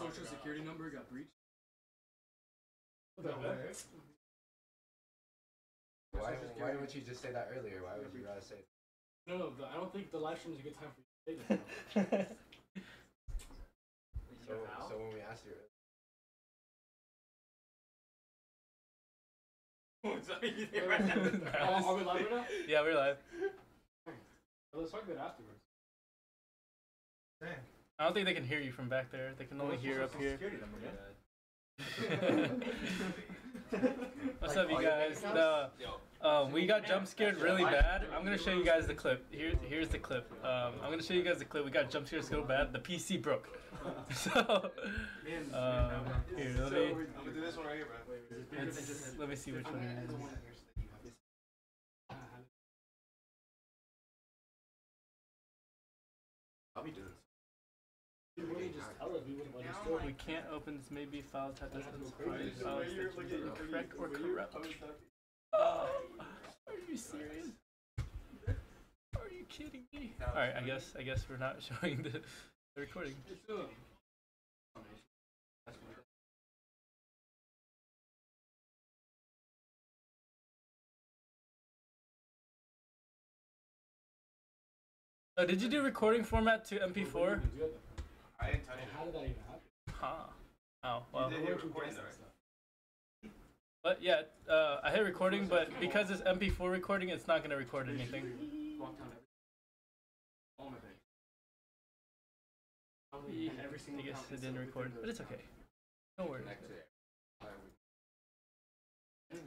my social security number got breached. No way. Why, why would you just say that earlier? Why would you rather say No, no, the, I don't think the live stream is a good time for you to say this. so? So when we asked you, Oh, are we live right now? Yeah, we're live. Well, let's talk about it afterwards. Dang. I don't think they can hear you from back there. They can only hear up here. Security number. What's up, you guys? No, um, we got jump scared really bad. I'm gonna show you guys the clip. Here, here's the clip. Um, I'm gonna show you guys the clip. We got jump scared so bad, the PC broke. so, um, here, let me, I'm gonna do this one right here, bro. let me see which one it is. I'll be doing we wouldn't understand. We can't open this. Maybe file type doesn't files that you incorrect or corrupt. Oh, are you serious? Are you kidding me? All right, I guess I guess we're not showing the, the recording. Oh, did you do recording format to MP4? Even. I didn't touch it. How did that even happen? Huh. Oh You well. did Where hit did recording though, that right? stuff? But yeah, uh, I hit recording, but because it's MP4 recording, it's not gonna record anything. Walked down every, all my bags. I Probably had every single guess it didn't record, but it's okay. No worries. Next to it.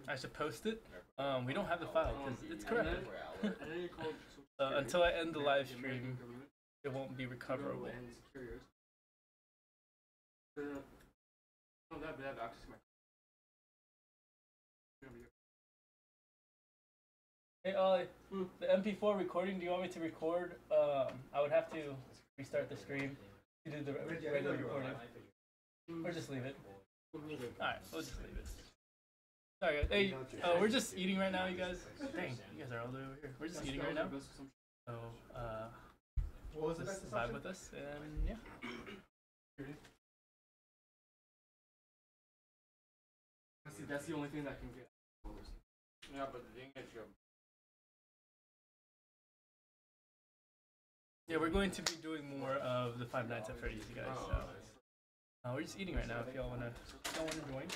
I should post it. Um, we don't have the file because it's corrupted. then- And then you called social Uh, until I end the live stream, it won't be recoverable. Hey Ollie, the MP4 recording. Do you want me to record? Um, I would have to restart the stream to do the regular recording, or just leave it. All right, we'll just leave it. Sorry, guys. Hey, uh, we're just eating right now, you guys. Dang, you guys are all the way over here. We're just eating right now. So, uh, What was just vibe with us, and yeah. See, that's the only thing that can get. Yeah, but the thing is, you're Yeah, we're going to be doing more of the Five Nights at Freddy's, you guys. So, uh, we're just eating right now. If y'all wanna, y'all wanna join.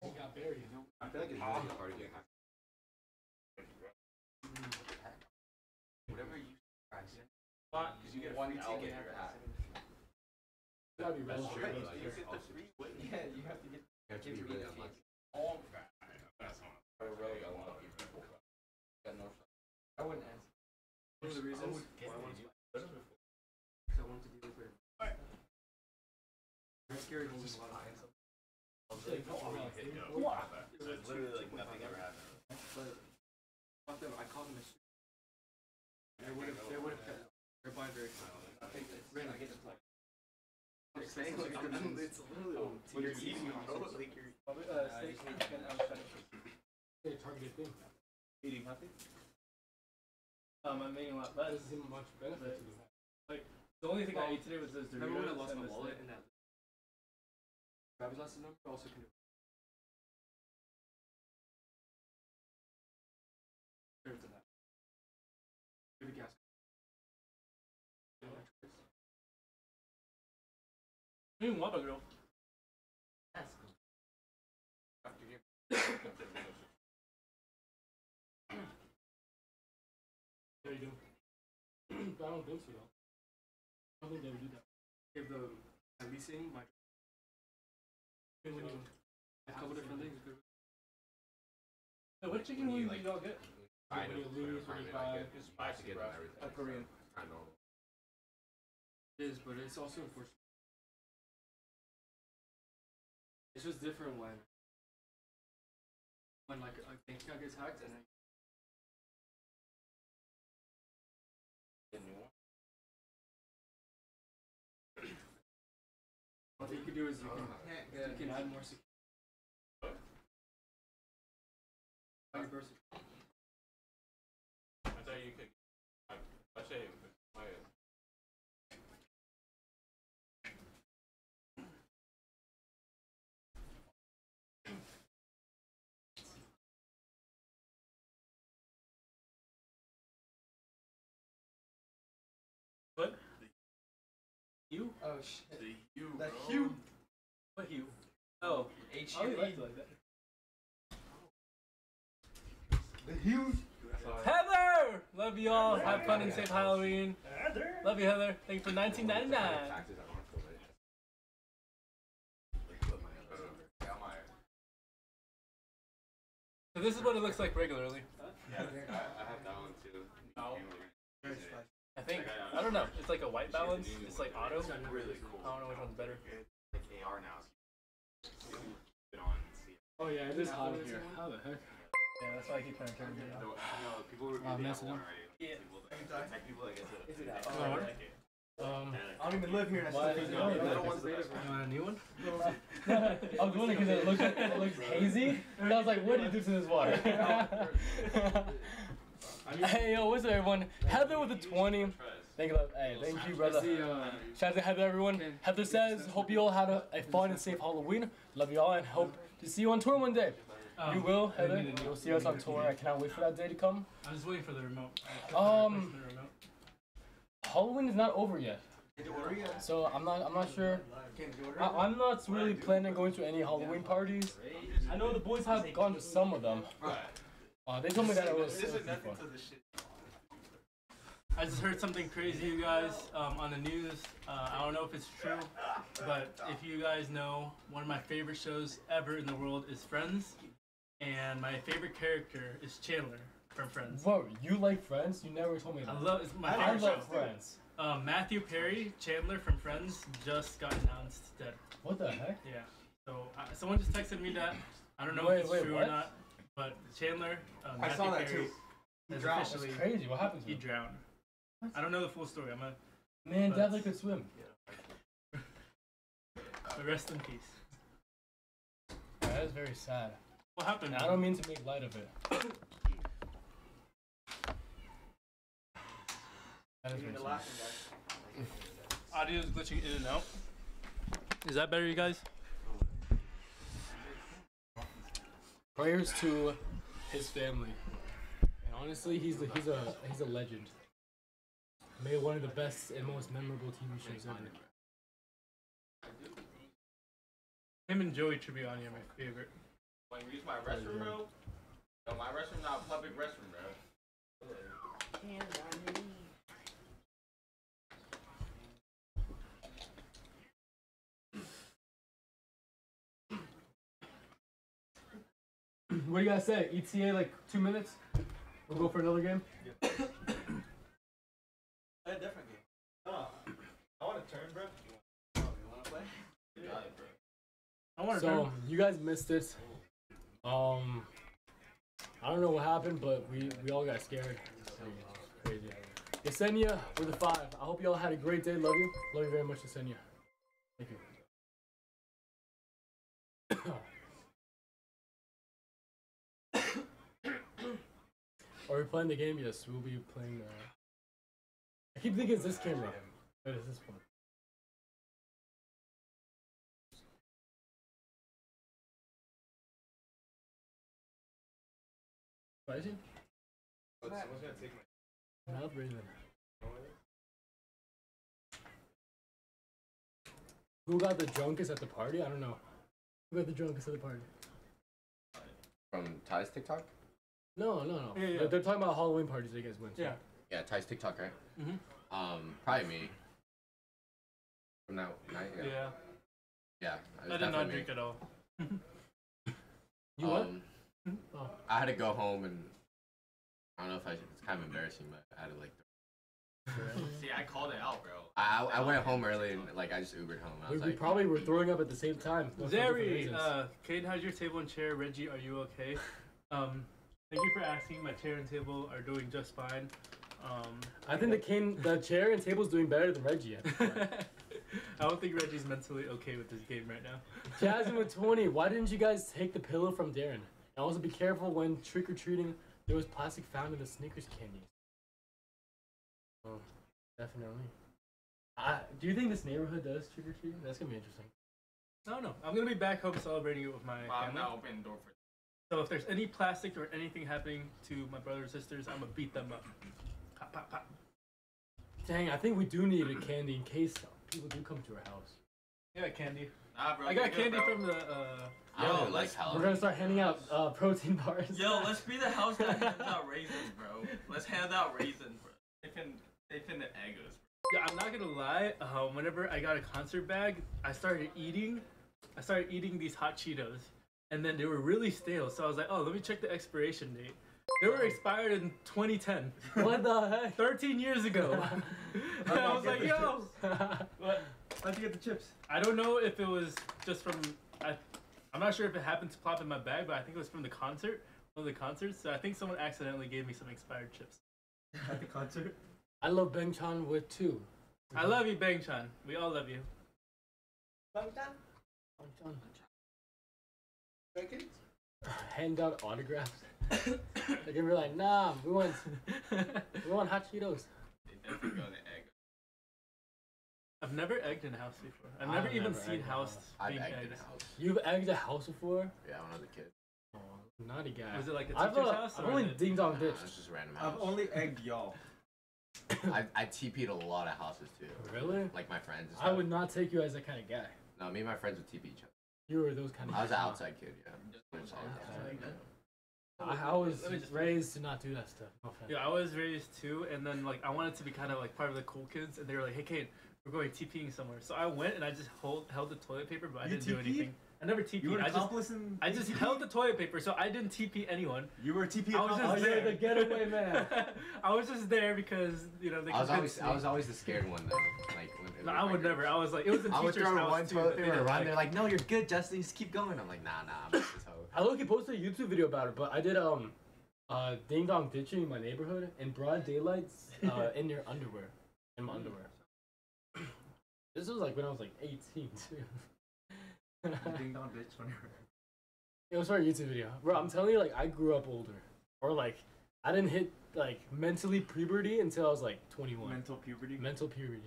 He got buried. I feel like it's really hard to get Whatever you guys. Because you get one ticket. You're at. Gotta be That's real. true. Right. Like, you get the free. Yeah, you have to get. You have to be really unlucky. For a row, a lot of people. Got no. I wouldn't answer. One of the reasons why I wanted to because I wanted to be with her. Very scary when we a lot of Literally like nothing ever happened. But fuck them, I called them a sh- They would have, they would have kept their buying very I think it's really like it's like. It's literally But you're eating, bro. Like you're Uh, steak, chicken, a targeted thing. eating healthy. Um, I'm making a lot That less. doesn't much benefit to me. The only thing I ate today was those Doritos. Remember when I lost my wallet steak. and that driver's license number also can do. Mm, Whopper grill. After you. Yeah, you do. but I don't think so. though. I don't think they would do that. Give the my leasing my. When you, a couple different things. Good. Hey, what chicken When you, wings like, did y'all get? Kind When of. you lose, when you I buy, get- you have to get everything. Uh, Korean. It's kind of normal. It is, but it's also unfortunate. It's just different when when like a bank account gets hacked and then The new one. what you can do is you can oh. you can add more security. Hugh? Oh shit. The hue, The bro. hue. What Hugh? Oh, H oh, you U like E. it like that. The hue. Heather! Love you all. Have fun and safe Halloween. Heather. Love you, Heather. Thank you for 19.99. Taxes, I want to put it. Like, put my other- Yeah, my- So this is what it looks like regularly. Yeah, I, I have that one too. Oh. Really I think. I don't know. It's like a white balance. It's like auto. cool. I don't know which one's better. Like AR now. so you can Put on and see. Oh yeah, it is hot in here. How the heck? Yeah, that's why I keep trying to turn it No, down. no, people review Uh, the mess it Apple up. Yeah. People that- Tech people that get to. Is it out? Oh, like what? it. Um, I don't even live here. and I Why- still think no, you no, know no, what's the you want a new one? I was wondering because it looks it looks hazy, and I was like, "What do you do to this water?" hey yo, what's up, everyone? Heather with a twenty. Thank you, love. Hey, thank you, brother. The, Shout out to Heather, everyone. Heather says, "Hope you all had a, a fun and safe Halloween. Love you all, and hope to see you on tour one day." um, you will, Heather. You'll see us on tour. I cannot wait for that day to come. I'm just waiting for the remote. Um, Halloween is not over yet, Did you order yet? so I'm not. I'm not sure. Can't you order? I, I'm not really planning on going to any Halloween parties. I know the boys have gone to some of them. Right. Uh, they told me that it was. This is nothing to the shit. I just heard something crazy, you guys, um, on the news. Uh, I don't know if it's true, but if you guys know, one of my favorite shows ever in the world is Friends, and my favorite character is Chandler from Friends. Whoa, you like Friends? You never told me that. I that. love it's my I favorite love show. Friends. Um, Matthew Perry, Chandler from Friends, just got announced dead. What the heck? Yeah. So uh, someone just texted me that. I don't know Wait, if it's wait, true what? or not, but Chandler, uh, I Matthew saw that Perry, too. He is drowned. That's crazy. What happened to he him? drowned. I don't know the full story. I'm a Man, but- definitely could swim. but rest in peace. That is very sad. What happened? And I don't mean to make light of it. That is very sad. Audio is glitching in and out. Is that better, you guys? Prayers to his family. And honestly, he's the, he's a he's a legend. Made one of the best and most memorable TV shows ever. Him and Joey Tribbiani are my favorite. When we use my restroom, bro. No, my restroom not a public restroom, bro. What do you guys say? ETA like two minutes? We'll go for another game. A different game. Oh, I want to turn, bro. Oh, you want to play? You got it, bro. I want to turn. So you guys missed it. Um, I don't know what happened, but we we all got scared. Crazy. Yesenia with a five. I hope you all had a great day. Love you. Love you very much, Yesenia. Thank you. Are we playing the game? Yes, we'll be playing. Uh... I keep thinking it's this camera, but it's this one. Spicy? Someone's gonna take my. Really. Who got the drunkest at the party? I don't know. Who got the drunkest at the party? From Ty's TikTok? No, no, no. Yeah, yeah. They're, they're talking about Halloween parties you guys went to. Yeah. Yeah, Ty's TikTok, right? Mm-hmm. Um, probably me. From that night, yeah. Yeah. Yeah, I did not drink me. at all. You what? Um, Oh. I had to go home and I don't know if I should, it's kind of embarrassing, but I had to like. See, I called it out, bro. I, I I went home early and like I just Ubered home. I We, was we like, probably were throwing up at the same time. but for different Zeri, reasons. uh, Kate, how's your table and chair? Reggie, are you okay? Um, thank you for asking. My chair and table are doing just fine. Um, I think the cane, the chair and table's doing better than Reggie. At. I don't think Reggie's mentally okay with this game right now. Jasmine with 20. Why didn't you guys take the pillow from Darren? And also be careful when trick or treating. There was plastic found in the Snickers candies. Oh, definitely. Uh, do you think this neighborhood does trick or treating? That's gonna be interesting. I don't know. I'm gonna be back home celebrating it with my Well, I'm not opening the door for. So if there's any plastic or anything happening to my brothers and sisters, I'm gonna beat them up. Pop, pop, pop. Dang, I think we do need a candy in case people do come to our house. Yeah, candy. Nah, bro. I got get good, candy bro. from the. Uh, I don't Yo, even like let's- Halloween. We're gonna start handing out uh, protein bars. Yo, let's be the house that hands out raisins, bro. Let's hand out raisins, bro. They fin, they finna egg us. yeah, I'm not gonna lie. Uh, whenever I got a concert bag, I started eating. I started eating these hot Cheetos, and then they were really stale. So I was like, oh, let me check the expiration date. They were expired in 2010, what the heck? 13 years ago. Oh I was like, yo, what? How'd you get the chips? I don't know if it was just from. I, I'm not sure if it happened to plop in my bag, but I think it was from the concert, one of the concerts. So I think someone accidentally gave me some expired chips. At the concert? I love Bang Chan with two. I love you, Bang Chan. We all love you. Bang Chan. Hand out autographs. They're gonna be like, nah, we want, we want hot Cheetos. They definitely gonna egg. I've never egged in a house before. I've I've never even never seen a house house. I've being egged in egged. a house. You've egged a house before? Yeah, when I was a kid. Oh, naughty guy. Was it like a I've, teacher's uh, house? I've or only the- ding dong Nah, it's just random house. I've only egged y'all. I, I TP'd a lot of houses too. Really? Like my friends. I would not take you as that kind of guy. No, me and my friends would TP each other. You were those kind of. I was an outside kid, yeah. Just always outside. I, I was Let me just- raised to not do that stuff. No offense. Yeah, I was raised too, and then like I wanted to be kind of like part of the cool kids, and they were like, "Hey, Kane, we're going TPing somewhere." So I went and I just hold, held the toilet paper, but I You didn't do TP'd? anything. I never TP'd. You were an I just accomplice in. I just held the toilet paper, so I didn't TP anyone. You were a TP I was accomplice. Oh, just you're there. the getaway man. I was just there because you know they. I was always convinced I was always the scared one though. Like when No, I would never. I was like, it was a I would teacher's throw house one too, toilet that they paper didn't around. like. They're like, "No, you're good, Justin. Just keep going." I'm like, "Nah, nah, I'm just this hoe." I look, posted a YouTube video about it, but I did um, uh, ding dong ditching in my neighborhood in broad daylight, uh, in your underwear, in my underwear. This was like when I was like 18 too. Ding dong bitch when you were. It was for a YouTube video, bro. I'm telling you, like I grew up older, or like I didn't hit like mentally puberty until I was like 21. Mental puberty. Mental puberty.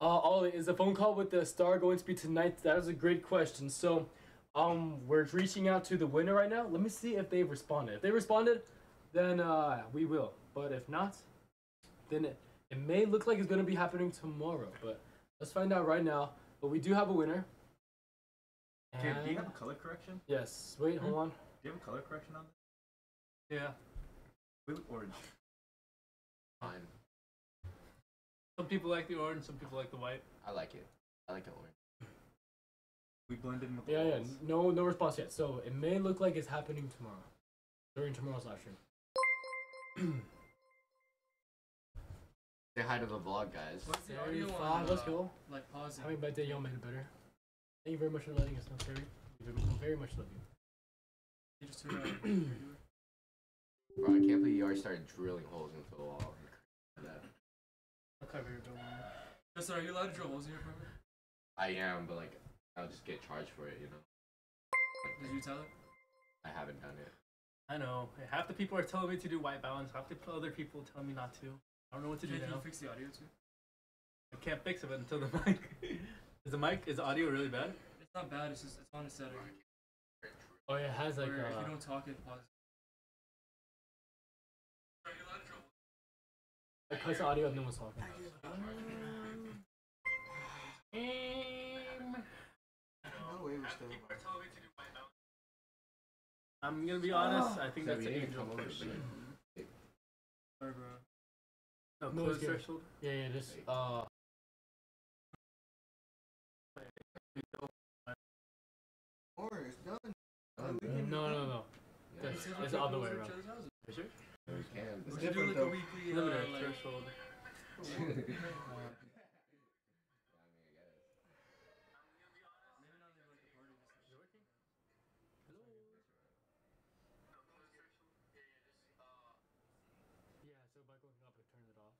Uh, Ollie, is the phone call with the star going to be tonight? That is a great question. So, um, we're reaching out to the winner right now. Let me see if they've responded. If they responded, then uh, we will. But if not, then it, it may look like it's going to be happening tomorrow. But let's find out right now. But we do have a winner. Okay, do you have a color correction? yes. Wait, hold on. Do you have a color correction on Yeah. this? Blue orange. Fine. Some people like the orange, some people like the white. I like it. I like the orange. We blended in with the Yeah, yeah. walls. No, no response yet. So it may look like it's happening tomorrow, during tomorrow's live stream. Say hi to the vlog, guys. What's the audio on, Thirty-five. Let's uh, go. Like pausing. Happy birthday, y'all made it better. Thank you very much for letting us know, Terry. We very- very much love you. You just turn on. Bro, I can't believe you already started drilling holes into the wall. That- I'll cover your bill. Justin, are you allowed to drill holes in your apartment? I am, but like, I'll just get charged for it, you know. Did you tell it? I haven't done it. I know. Half the people are telling me to do white balance. Half the other people tell me not to. I don't know what to do Can, can now. you fix the audio too? I can't fix it until the mic. is the mic? Is the audio really bad? It's not bad. It's just it's on a setting Oh yeah, it has like where if uh, you don't talk, it pauses. It cuts the audio of no one's talking. I'm gonna be honest. I think that's an need to angel come over, push. but- Sorry, bro. No, No, close it's good. threshold. Yeah, yeah, this uh, Oh, no, no, no. Yeah, That's- It's it's the other way around. For sure. We can. We should do like a weekly, uh, like, threshold. maybe not even like a party. Just Yeah, so by going up, it turns it off.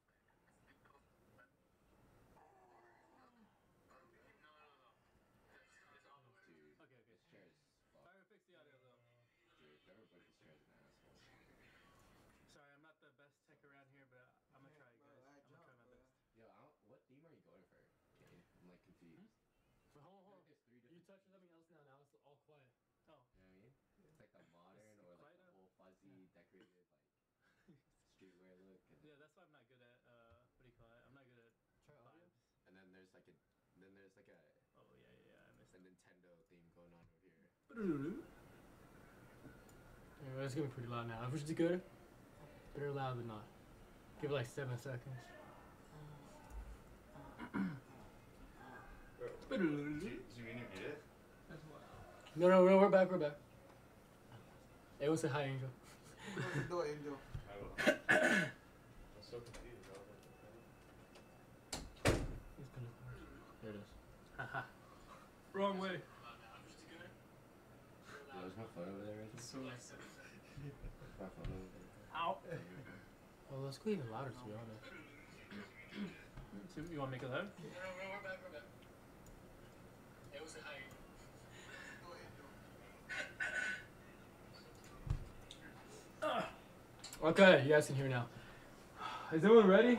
Dude, Okay, okay. this chair is fucked. Sorry, fix the audio though. Dude, whoever broke this chair is an asshole. Sorry, I'm not the best tech around here, but I'm gonna try, guys. I'm gonna try my best. Yo, I don't, what theme are you going for? Kane? I'm like confused. But hold on, hold on. There's three You different. touch something else now. Now it's all quiet. Oh, You know what I mean? It's like the modern or like the whole fuzzy, decorated, like streetwear look. Yeah. That's why I'm not good at uh, what do you call it? I'm not good at. Try vibes. there's like a then there's like a Oh yeah, yeah, yeah. I missed a Nintendo theme going on over here. Yeah, it's gonna be pretty loud now. Which is good. Better loud than not. Give it like seven seconds. Did you, did you interview it? No, no, no, we're back, we're back. Hey, what's a hi, Angel? I will. I'm so confused. I was like, There it is. Haha. Wrong way. Yo, is my phone over there? Reggie? So nice. My phone over there. Ow. Well, let's go even louder, to be honest. You want to make it loud? Okay, you guys can hear now. Is everyone ready?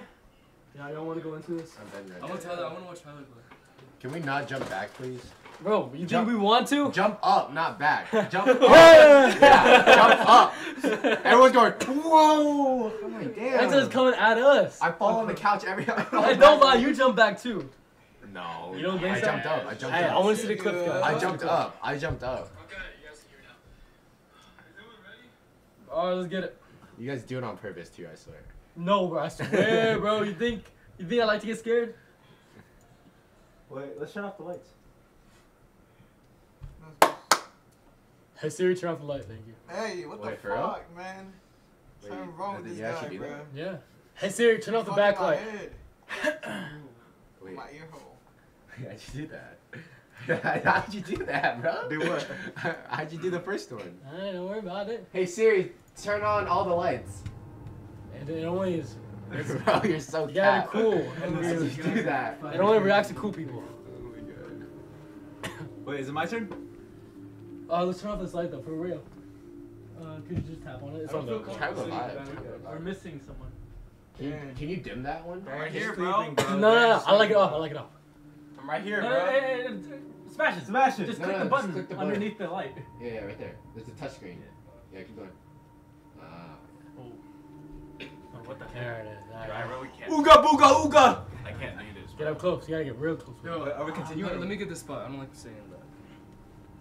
Yeah, I don't want to go into this? I'm done I right want now. Tyler. I want to watch Tyler play. Can we not jump back, please? Bro, you Jump- think we want to? Jump up, not back. Jump up. yeah! yeah, jump up. Everyone's going, whoa! I'm like, damn. That's just coming at us. I fall on the couch every time. I don't lie, you jump back too. No. You don't think I so? jumped up. I jumped Hey, I want to see the clips, guys. I jumped up. I jumped up. Okay, you guys can hear now. Is everyone ready? Alright, let's get it. You guys do it on purpose too, I swear. No, bro, I swear, bro. You think you think I like to get scared? Wait, let's turn off the lights. Hey Siri, turn off the light, thank you. Hey, what Wait, the for real? fuck, man? Wait, Something wrong with this guy, bro. that? Yeah. Hey Siri, turn off the Fucking my backlight. Wait, My ear hole. how'd you do that? How'd you do that, bro? Do what? How'd you do the first one? Alright, don't worry about it. Hey Siri, turn on all the lights. And it only is. bro, you're so You gotta be cool. And you do that? it only reacts to cool people. Oh my god. Wait, is it my turn? Uh, let's turn off this light though, for real. Uh, could you just tap on it? It's on the. Kind of alive. kind We're missing someone. Can you, can you dim that one? I'm right here, Just bro. No, no, no. I like it off. I like it off. I'm right here, No, bro. no, hey, hey, hey, Smash it. Smash it. Just No, click no, the just button click the button. underneath the light. Yeah, yeah, right there. There's a touch screen. Yeah, keep going. Ah. Oh. Oh, what the heck? There it is. Yo, I Alright. really can't. Ooga booga ooga. I can't do this. Get up close. You gotta get real close. Yo, Are we continuing? Let, let me get this spot. I don't like saying that.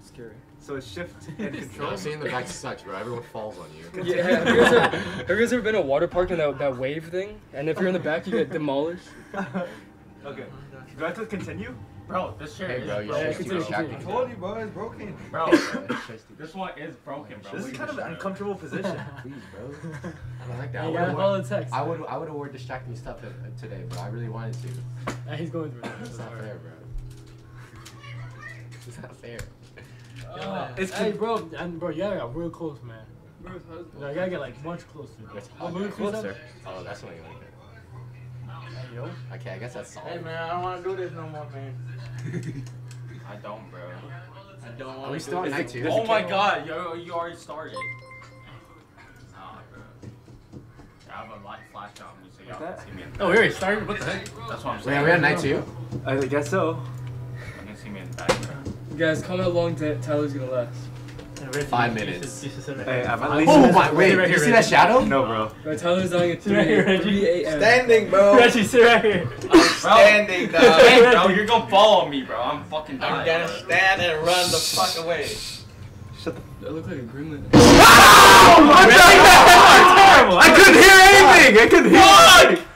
It's scary. So it's shift and No, control. seeing the back sucks, bro. Everyone falls on you. Yeah, have you guys ever, have you guys ever been to a water park and that, that wave thing? And if you're in the back, you get demolished. okay. Do I have to continue? Bro, this chair Hey, is bro, you're broken. Yeah, supposed to continue, be distracting. continue. told you, bro, it's broken. Bro, Bro, this one is broken, bro. This is kind of an uncomfortable position. Please, bro. I don't like that. I would gotta the text. I would I would have wore distracting stuff uh, today, but I really wanted to. Yeah, he's going through it. It's not fair, bro. It's not fair. It's hey, bro, and bro, you gotta get real close, man. Bro, how's- No, you gotta get like much closer. It's What movie was that? Oh, that's what you like. Hey, yo. Okay, I guess that's solid. Hey, man, I don't want to do this no more, man. I don't, bro. I don't want Are we to still on do night this. two? Oh my god, yo, you already started. Nah, bro. I have a light flash on me so y'all can see me in oh, the Oh, we already started? What the heck? That's what I'm Wait, saying. are we on night two? I guess so. You can see me in the background. You guys, comment how long Tyler's gonna last. Five minutes. should- you should sit right Hey. I'm at oh least. Oh my! Wait, right you see that shadow? No, bro. Bro, Tyler's dying at 3, Right 3 a.m. Standing, bro. Reggie, sit right here. Standing, dog. Hey, bro, you're gonna follow me, bro. I'm fucking dying. I'm gonna stand and run the fuck away. Shut the. I look like a gremlin. I'm terrible. I couldn't hear anything. I couldn't hear anything.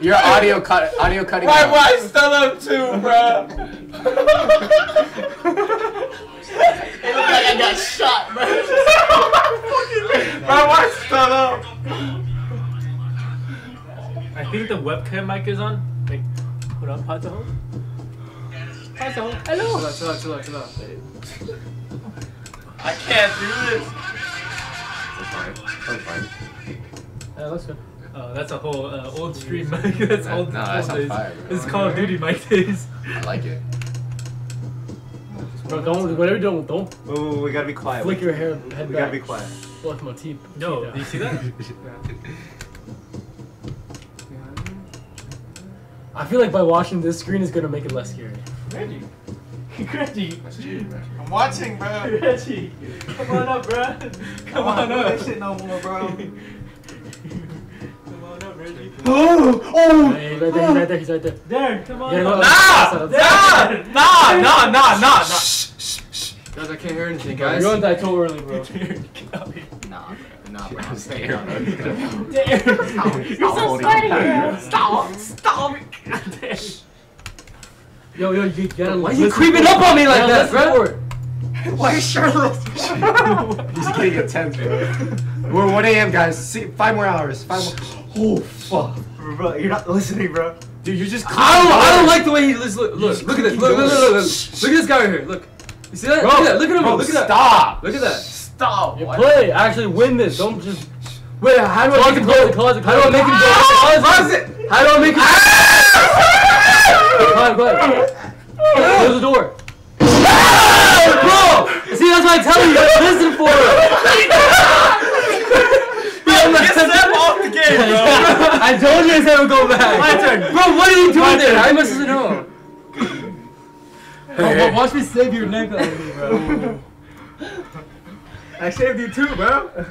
Your audio cut. Audio cutting. Why out. would I stun up too, bro? It looked like I got shot, bro. Bro, why stun up? I think the webcam mic is on. Like, put on hot to home. Hot to home. Hello. Chill out, chill out, chill out, chill out. I can't do this. That's fine. That's fine. Yeah, looks good. Oh, that's a whole uh, old stream mic. that's That- old, no, that old sounds days. fire, bro. It's Call of Duty mic days. I like it. Bro, don't, whatever you do, don't Oh, we gotta be quiet. flick your hair, head We back. gotta be quiet. Flick my teeth. No, do you see that? I feel like by watching this screen is gonna make it less scary. Reggie. Reggie. That's cheating, bro. I'm watching, bro. Reggie. Come on up, bro. Come I on don't wanna do up. this shit no more, bro. Oh, Oh! Hey, he's right there, he's right there, he's right there. Darren, come on. Yeah, go- Nah! outside, outside. Nah! Nah! Nah! Nah! Nah! Guys, I can't hear anything, Bro, guys. You're on that toe early, bro. Nah, bro. Nah, bro. I'm staying on You're so sweaty. Stop! Stop! Yo, yo, you gotta Why are you listen creeping for up it. on me like Yeah, that, listen bro? For it. Why is Charlotte? He's getting a 10, bro. We're 1 a.m., guys. See, five more hours. Five more. Oh, fuck. Bro, you're not listening, bro. Dude, you're just I don't, I don't like the way he looks. Look, look, look at this. Look, look, look, look, look. Look at this guy right here. Look. You see that? Bro, look at that. Look at him. Bro, look at that. stop. Look at that. Stop! You What? play. Actually win this. Don't just. Wait, how do I make him close go? it, close How do I make him go? Ah! Close it? How do I make him? Ah! Quiet, quiet. Close the door. Bro! That's what I tell you. Listen for him. Get Sam off the game, bro! I told you I said we'll go back. My turn. Bro, what are you doing there? How much does it know? Oh, bro, wa- watch me save your neck out of me, bro. I saved you too, bro.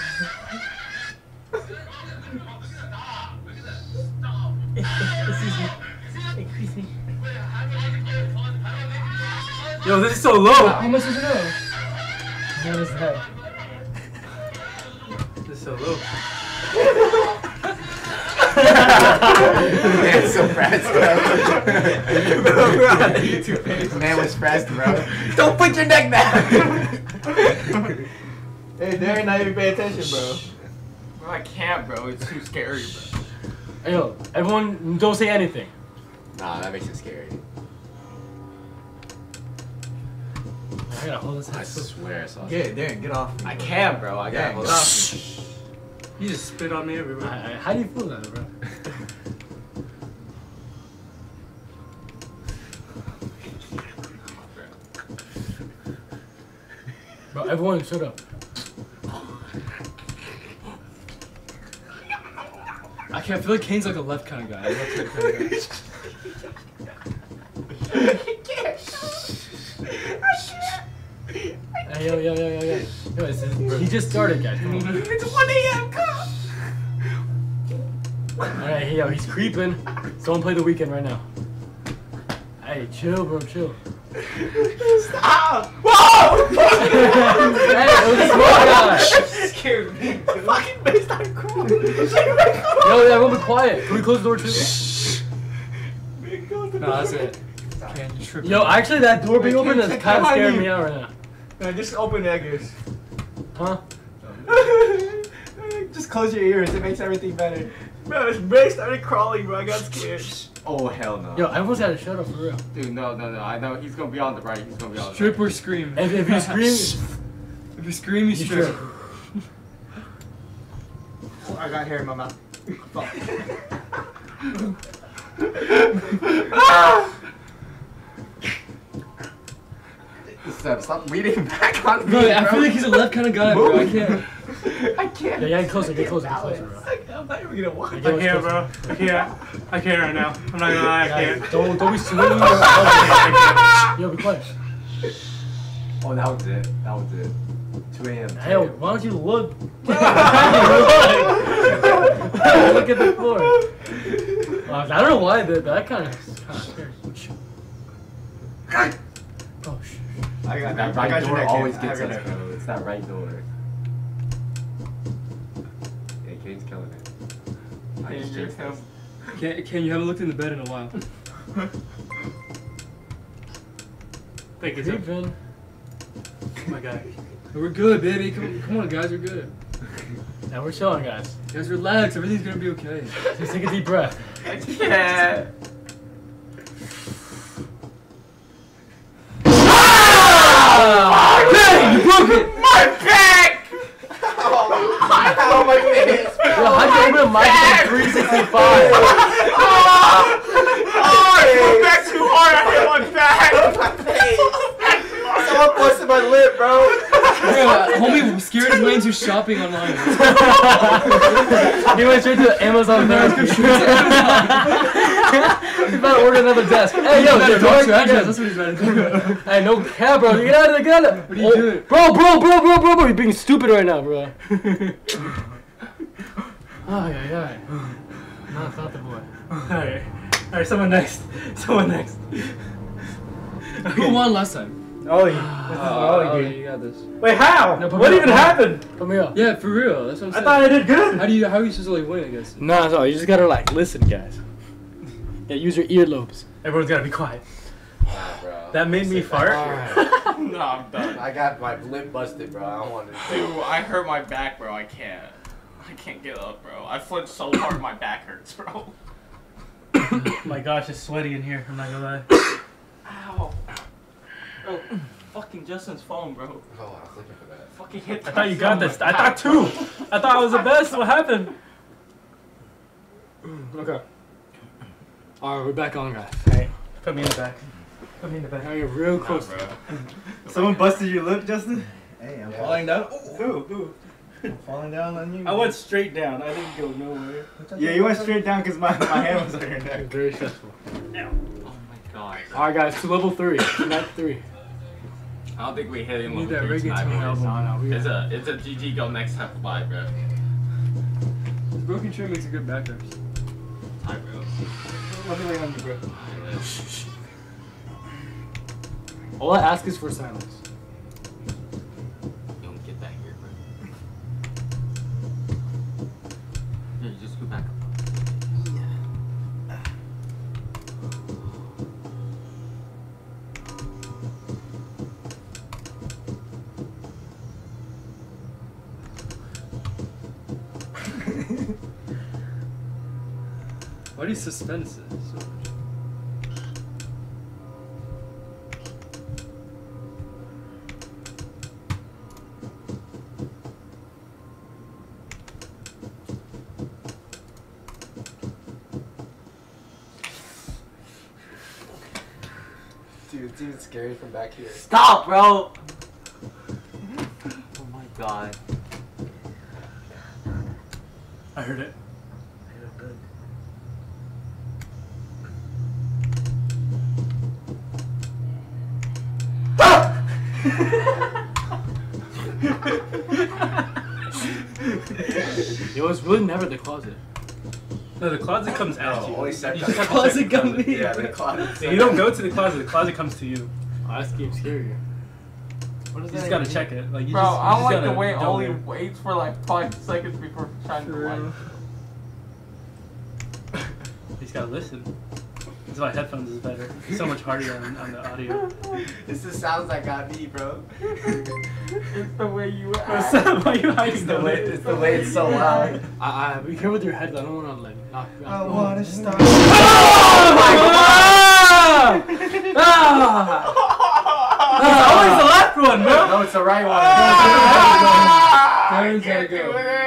Yo, this is so low. How much does it know? What is that? This is so low. Man's so fast, bro. Man was fast, bro. Don't put your neck down. Hey, Darren, not even pay attention, bro. Bro, I can't, bro. It's too scary, bro. Hey, yo, everyone, don't say anything. Nah, that makes it scary. I gotta hold this I head so swear I saw Yeah, Darren, get off. I can't, bro. I gotta hold get off. You just spit on me I, everywhere. I, how do you feel that, bro? Bro, everyone shut up. I can't I feel like Kane's like a left kind of guy. I'm not the right kind of guy. Hey, yo, yo, yo, yo, yo. yo it's, it's, he just started, guys. Come on. It's 1 a.m. Come Alright, hey, yo, he's creeping. Someone play the weekend right now. Hey, chill, bro, chill. Stop! Whoa! hey, it was a small guy. scared me. Fucking face started crawling. Yo, everyone be quiet. Can we close the door too? No, that's it. Can you trip? Yo, actually, that door being open is kind of behind scaring me out right now. Man, just open it, I guess. Huh? just close your ears. It makes everything better. Bro, his brain started crawling, bro. I got scared. Oh, hell no. Yo, everyone's gotta shut up for real. Dude, no, no, no. I know he's gonna be on the right. He's gonna be on the Strip right. or scream. If, if you scream, If you scream, you you strip. strip. Oh, I got hair in my mouth. Fuck. Ah! Stop, stop reading back on me. Bro, I feel like he's a left kind of guy, bro. I can't. I can't. Yeah, yeah, get closer, get closer, get closer, bro. I'm not even gonna walk. I can't, bro. I can't. I can't right now. I'm not gonna lie, I can't. don't, don't be swinging your elbows. Yo, be quiet. Oh, that was it. That was it. 2 a.m. Hey, why don't you look? look at the floor. Uh, I don't know why that that kind of kind of scares. Oh shit. I got That I right got your door neck, always gets us, bro. It's that right door. Yeah, Kane's killing it. I Kane, just you're jinxed him. us. Can, can you haven't looked in the bed in a while? Thank you, sir. Creeping. Oh my god. We're good, baby. Come, come on, guys. We're good. Now we're chilling, guys. Guys, relax. Everything's gonna be okay. Just take a deep breath. I can't. Hey, you broke it! My back! Oh my face! Yo, how'd you open a mic at 365? Oh, oh, I put back too hard. I hit my back. Someone busted my lip, bro. Yeah, homie scared his way into shopping online. he went straight to Amazon therapy. He's about to order another desk. Hey, yo, He's the about to door talk to address, That's what he's about to do. Hey, no cap, bro. Get out of there, get out of there. What are you oh, doing? Bro, bro, bro, bro, bro, bro. You're being stupid right now, bro. Oh, yeah, yeah. No, it's not the boy. Alright. Alright, someone next. Someone next. Who won last time? Ollie. Ah, this is Oh, Ollie game. you got this. Wait, how? No, what even up. happened? Put me up. Yeah, for real. That's what I'm saying. I thought I did good. How do you how are you supposed to like win? I guess. No, no, you just gotta like listen, guys. Yeah, use your earlobes. Everyone's gotta be quiet. Nah, bro. That made me fart. Alright. no, I'm done. I got my lip busted, bro. I don't want to. Dude, I hurt my back, bro. I can't. I can't get up, bro. I flinched so hard, my back hurts, bro. my gosh, it's sweaty in here. I'm not gonna lie. Ow. Bro, fucking Justin's phone, bro. Oh, I was looking for that. Fucking hit. I thought you got this. I thought two. I thought I was the best. What happened? Okay. Alright, we're back on, guys. Hey, put me in the back. Put me in the back. Now you're real Nah, close. bro. Someone busted your lip, Justin? Hey, I'm Yeah. falling down. Who? Who? I'm falling down on you. I went straight down. I didn't go nowhere. Yeah, you went straight down because my, my hand was on your neck. Very stressful. Oh my god. Alright, guys, to level three. Night three. I don't think we hit him with that reggaeton album. No, no, It's a it's a GG go next time bye, bro. Broken chair makes a good backup. Hi, bro. Let me lay on you, bro. All I ask is for silence. Why do you it so? Dude, it's even scary from back here. Stop, bro. Oh my god. I heard it. It was really never the closet. No, the closet comes at Oh, you. only said You that. just have to Closet check the got me. Yeah, the closet. Yeah, you don't go to the closet. The closet comes to you. Oh, that's game scarier. What You just gotta check it. Like you Bro, just, you I don't just like the gotta way go Ollie there. waits for like five seconds before trying to like. You just gotta listen. That's why headphones is better. It's so much harder on, on the audio. This is sounds that got me, bro. It's the way you What's act. up? Why you It's hiding the the way, it's the way it's so loud. I, I be careful with your head. I don't want to like knock you I wanna stop. Oh my god! Ah! It's always the last one, bro. No, it's the right one. Darren's gotta go.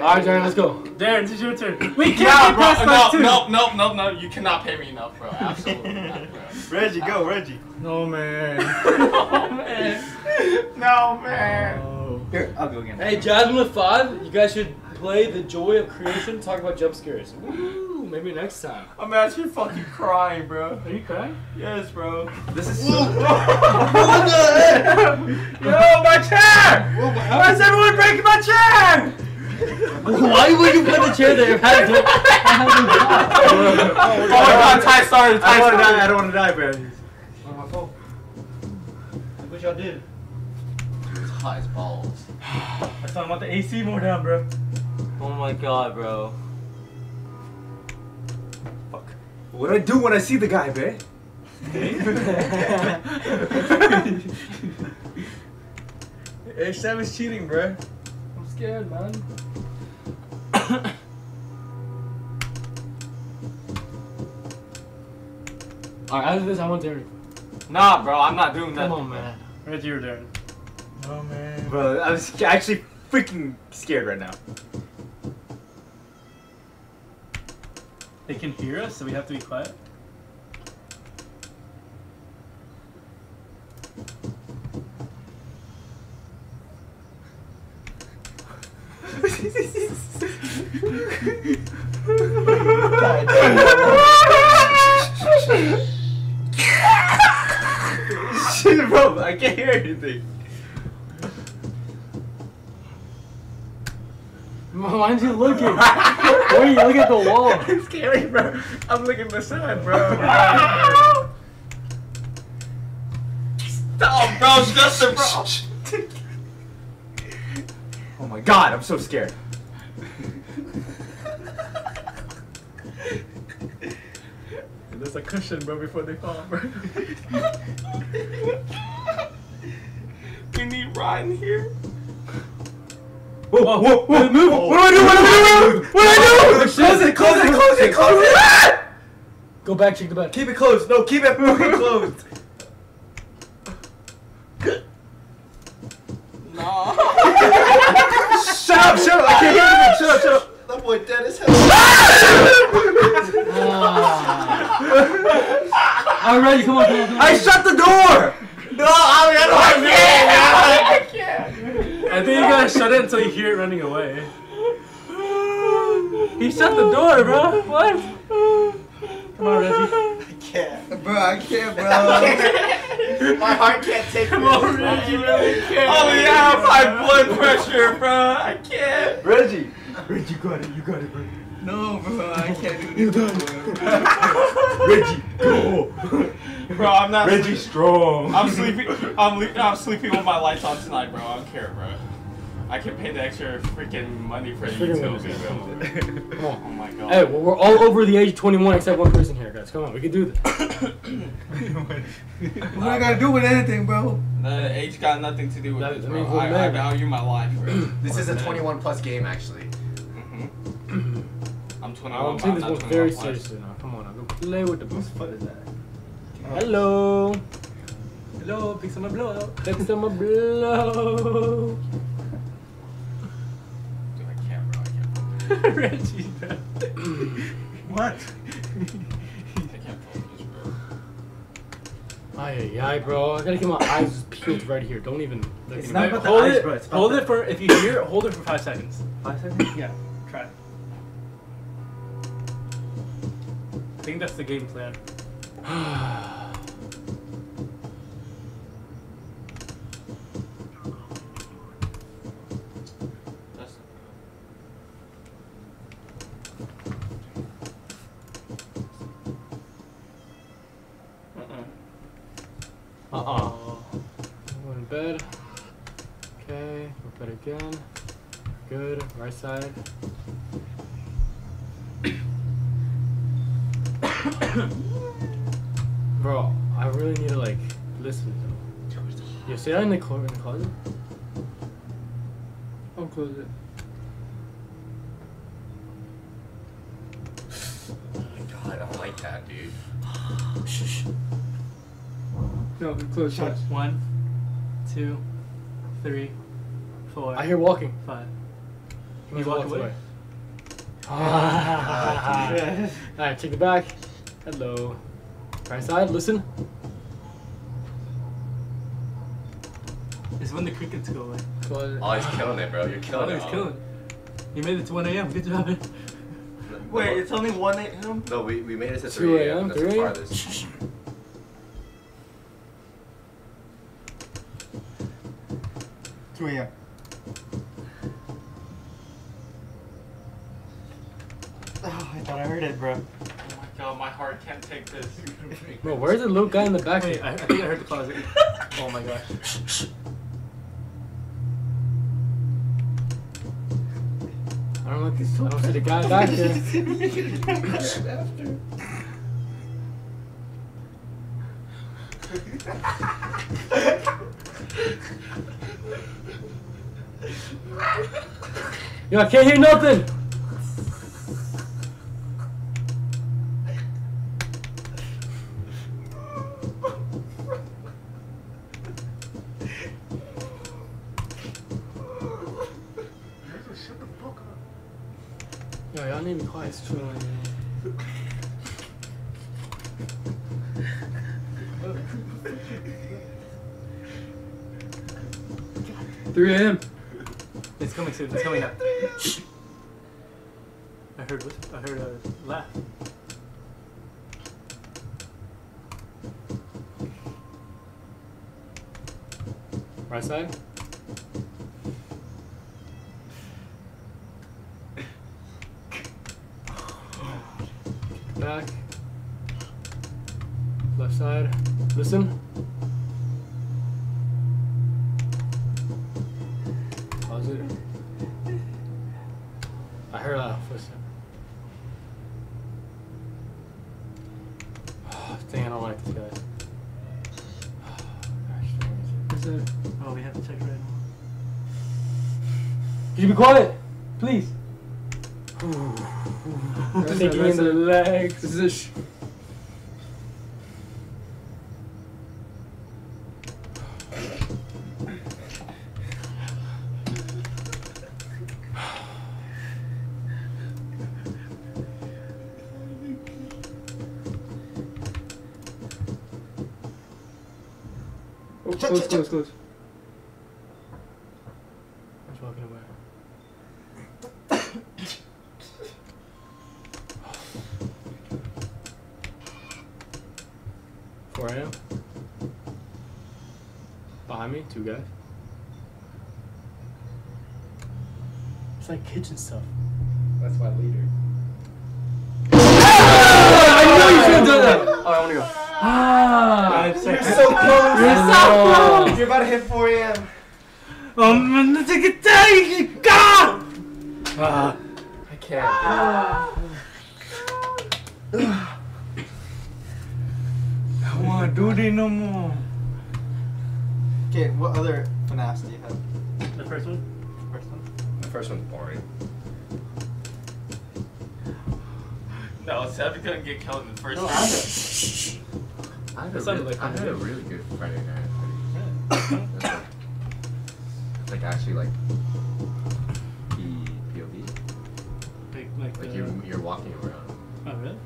All right, Darren, let's go. Darren, it's your turn. We can't bro, be past no, last two. no, no, no, no, you cannot pay me enough, bro. Absolutely not, bro. Reggie, go, Reggie. No man. no, man. No, man. Here, I'll go again. Hey, Jasmine with five, you guys should play the joy of creation. Talk about jump scares. Woo, maybe next time. I'm actually fucking crying, bro. Are you crying? Yes, bro. This is so. Yo, my chair! Why is everyone breaking my chair? Why would you put the chair there? If I had to- I had to Oh my god, Ty started, I don't wanna die. I started. don't wanna die, bro. What y'all did? It's hot as balls. I thought about the AC more down, bro. Oh my god, bro. Fuck. What do I do when I see the guy, babe? hey, Sam is cheating, bro. I'm scared, man. Alright, after this, I want Darren. Nah, bro, I'm not doing that. Come on, man. Reggie, you're Darren. Oh man, bro, I'm actually freaking scared right now. They can hear us, so we have to be quiet. Shit, bro, I can't hear anything. Why aren't you looking? Why are you looking at the wall? It's scary, bro. I'm looking beside, bro. Stop, bro. Justin, bro. My god, I'm so scared. There's a cushion, bro, before they fall, bro. we need Ryan here. Whoa, whoa, whoa, whoa, move! What do I do? What do I do? What do I do? Close it, close it, close it, close it! Ah! Go back, check the bed. Keep it closed. No, keep it fucking closed. That boy dead as hell. Ah. Alrighty, come on, come on, come on. I shut the door. No, I mean, I don't can't. I think you gotta shut it until you hear it running away. He shut the door, bro. What? Come on, Reggie. I can't. Bro, I can't, bro. My heart can't take Come this. on, Reggie. Really can't. Oh yeah, my blood pressure, bro. I can't. Reggie. Reggie, you got it. You got it, bro. No, bro, I can't do this. Reggie, go. Bro, I'm not. Reggie, strong. I'm sleeping. I'm, le- I'm sleeping with my lights on tonight, bro. I don't care, bro. I can pay the extra freaking money for the Freaking utility bill. Come on. Oh my god. Hey, well, we're all over the age of 21 except one person here, guys. Come on, we can do this. What I gotta do with anything, bro? The age got nothing to do with That- this, bro. I, I value my life, bro. This is a 21 plus game, actually. Hmm I'm 21. I'm but taking I'm this not one very plus. seriously now. Come on, now go play with the ball. fun is that? Hello. Hello, pick some blow. Next time I blow. Dude, I can't, bro. I can't. Reggie. What? I can't focus, bro. Ay, ay, ay, bro. I gotta get my eyes peeled right here. Don't even look It's not me. about the hold eyes, it, bro, it's about hold the- it for if you hear it, hold it for five seconds. Five seconds? Yeah, think that's the game plan. That's Bro, I really need to like listen. You see that in the, clo- in the closet? I'll close it. Oh my god, I don't like that, dude. No, close it. One, two, three, four, I hear walking. five. He You must walk walk away? Ah, Alright, take it back. Hello. Right side, listen. It's when the crickets go away. Close. Oh, he's uh, killing it, bro. You're Oh, killing it. he's killing. it. You made it to 1 a.m. Good job. man. Wait, it's only 1 a.m.? No, we, we made it to 3 a.m., a.m. That's the 3? farthest. Two a.m. Oh, I thought I heard it, bro. Oh my god, my heart can't take this. Bro, where's the little guy in the back? Wait. I, I think I heard the closet. Oh my gosh. I don't know. I don't see the guy back there. Yo, I can't hear nothing. Yo, y'all need to be quiet. It's true. 3 a.m. It's coming soon. It's coming up. I heard. I heard a laugh. Right side. Quiet? Please. That's Taking it, in the legs. This is a sh- Oh, close, close, close. He's walking away. Four a.m. Behind me, two guys. It's like kitchen stuff. That's my leader. I knew you should have done that. Oh, I want to go. Ah, You're so close. You're so close. You're about to hit 4 I had a really good Friday night. That's like, it's like actually like P POV. Like, like Like the. you're you're walking around. Oh, really?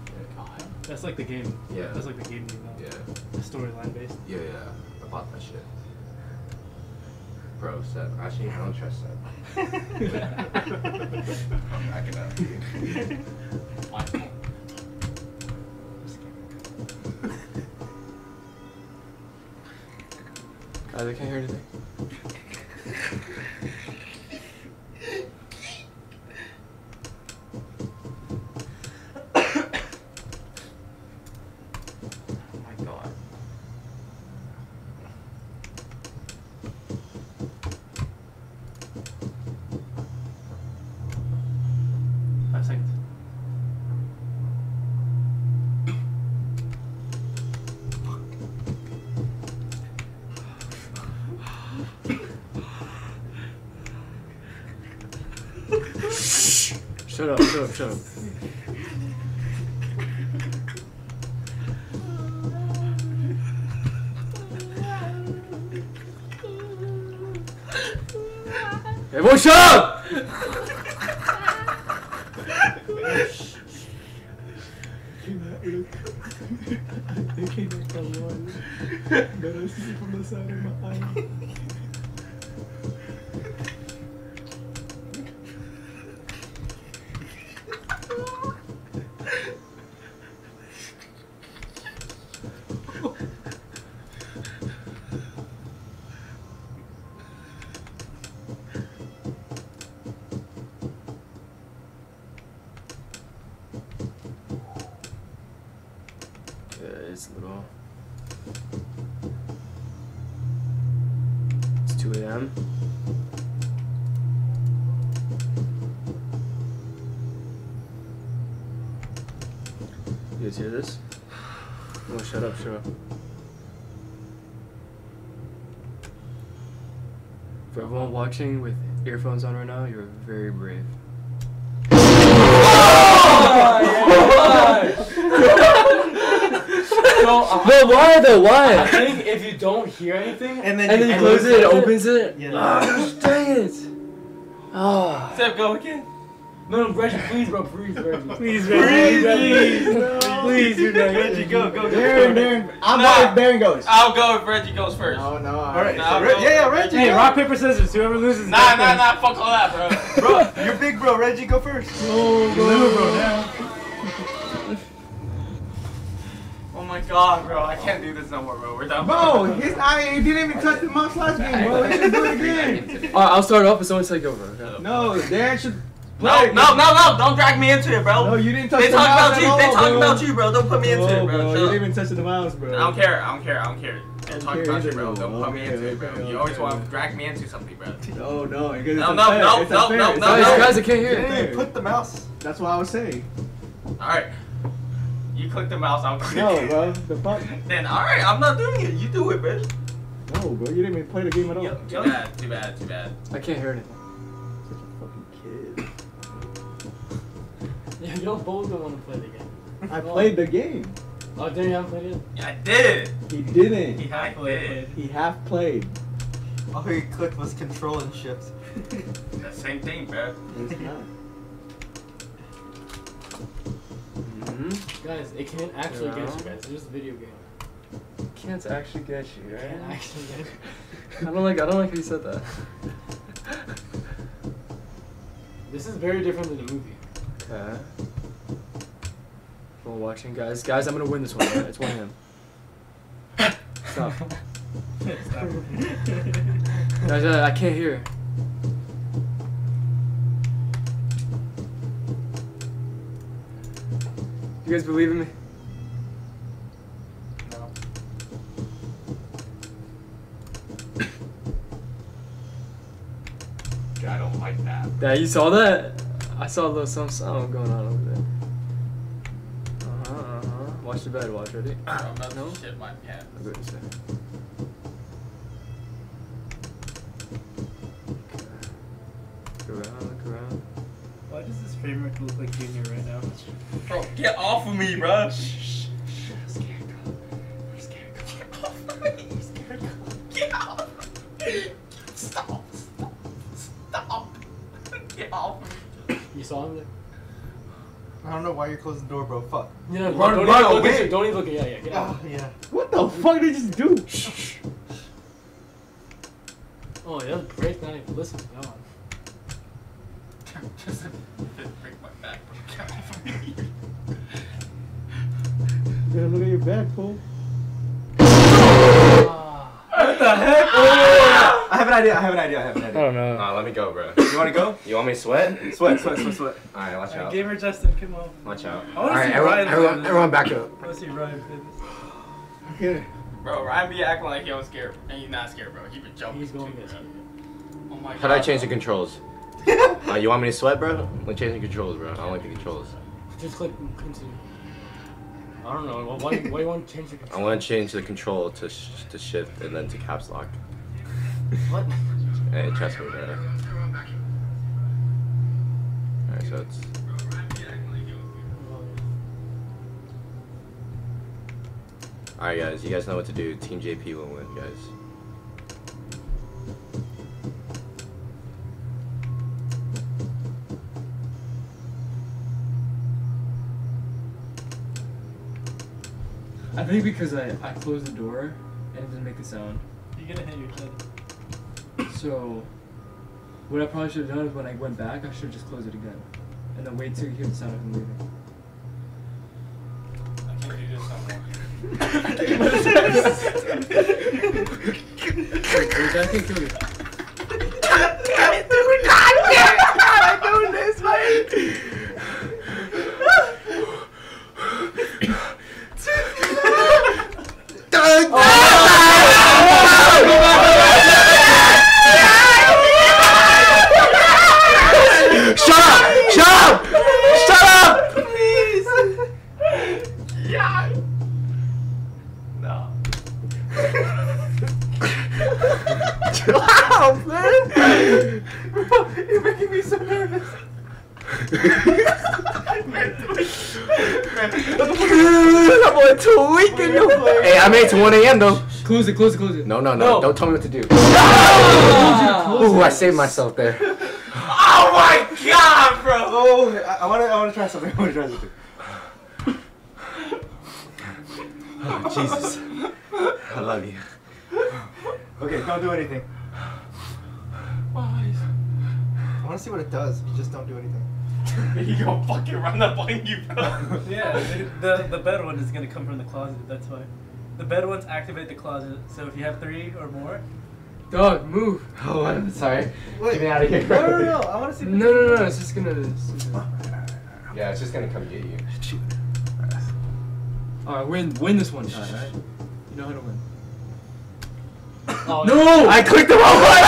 That's like the game. Yeah. That's like the game you know. Yeah. The storyline based. Yeah, yeah. I bought that shit. Bro, Seb. Actually, I don't trust Seb. I'm backing up. Guys, I can't hear anything. Oh my god. Five seconds. Shut up, shut up, shut up. Everyone, shut up! Yeah, You guys hear this? No, shut up, shut up. For everyone watching with earphones on right now, you're very brave. But why though? Why? I think if you don't hear anything And then and you then you close it, it opens it. Yeah. Ah, dang it. Ah. Seb, go again. No, no, Reggie, please, bro, please, Reggie. Please, Reggie, Reggie. please, Please, do not. Reggie, go, go, go. Darren, Darren. I'm Nah. not if Darren goes. I'll go if Reggie goes first. No, no. Alright, Nah, so Re- yeah, yeah, Reggie. Hey, go. rock, paper, scissors. Whoever loses. Nah, nah, first. nah, fuck all that, bro. Bro, you're big, bro. Reggie, go first. Oh, Little bro now. Oh my god, bro. I can't do this no more, bro. We're done. Bro, his eye he didn't even touch the mouse last game, bro. He should do it again. Alright, I'll start off and someone take over. Okay? No, Darren should. No, no, no, no! Don't drag me into it, bro. No, you didn't touch they the talking mouse about at you. all, they talking bro. about you, bro. Don't put me into Whoa, it, bro. bro, you didn't even touch the mouse, bro. I don't care. I don't care. I don't care. They're don't talking about you, bro. bro. Don't put me into it, bro. You always want to drag me into something, bro. No, no, because it's No, no, unfair. no, it's no, unfair. no, no, Guys, no. guys, I can't You hear. didn't put the mouse. That's what I was saying. All right. You click the mouse. I'll click. No, bro. The fuck? Then all right, I'm not doing it. You do it, bro. No, bro. You didn't even play the game at all. Too bad. Too bad. Too bad. I can't hear anything. Such a fucking kid. Yeah, y'all both don't want to play the game. I played the game. Oh, then you haven't played it? Yeah, I did. He didn't. He I half played. did. He half played. All he clicked was control and shift. The same thing, bro. It's not. Mm-hmm. Guys, it can't actually get you guys. It's just a video game. Can't actually get you, It can't actually get you. I don't like. I don't like how you said that. This is very different than the movie. Okay. Watching, guys. Guys, I'm gonna win this one. Right? It's one hand. Stop. Stop. Guys, I, I can't hear. You guys believe in me? No. I don't like that. Yeah, you saw that? I saw a little some something going on over there. Uh huh. Uh huh. Watch the bed. Watch. Ready? I'm about No? to shit my pants. I'll go this way. Look around. Look around. Why does this framework look like Junior right now? Bro, get off of me, bro. Why you're closing the door, bro. Fuck. Yeah, Run- don't, run even look away. at you. Don't even look at Yeah, yeah, get out. Ah, yeah. What the fuck did you just do? Oh, yeah, break not even listen. Go on. Just break my back, bro. Get off of me. You gotta look at your back, fool. Ah. What the heck? I have an idea. I have an idea. I have an idea. I don't know. Nah, let me go, bro. You want to go? You want me to sweat? Sweat, sweat, sweat, sweat. Alright, watch Alright, out. Gamer Justin, come on. Watch out. Alright, everyone, Ryan everyone, this. everyone back up. I wanna see Ryan play this. Yeah. Bro, Ryan be acting like he was scared, and he's not scared, bro. He been jumping. He's going too, to bro. Oh my god. How do I change the controls? uh, you want me to sweat, bro? Let me change the controls, bro. I don't like the controls. Just click continue. I don't know. Why, why, why you want to change the controls? I control? want to change the control to sh- to shift and then to caps lock. What? Hey, trust me, bro. Alright, so it's. Alright, guys. You guys know what to do. Team JP will win, guys. I think because I, I closed the door and it didn't make a sound. You're gonna hit your head. So, what I probably should have done is when I went back, I should have just closed it again. And then wait till you hear the sound of him leaving. I can't do this no more. Wait, that can kill you. Shut No. Chill out, man! You're making me so nervous. I'm like tweaking. Hey, I made it to 1 a.m. though. Close it, close it, close it. No, no, no, No. Don't tell me what to do. Ah! Ooh, I saved myself there. Oh my god, bro. Oh, I, I wanna, I wanna try something. I wanna try something. Oh, Jesus. I love you. Okay, don't do anything. I wanna see what it does. You just don't do anything. He gonna fucking run up on you, bro. Yeah, the, the the bed one is gonna come from the closet. That's why. The bed ones activate the closet. So if you have three or more, Dog, move. Oh, I'm sorry. Wait. Get me out of here. No, no, no. I want to see. No, no, no. It's just gonna. It's just gonna... Yeah, it's just gonna come get you. All right, win, win this one shot. Right? You know how to win. Oh, No! I clicked the wrong one!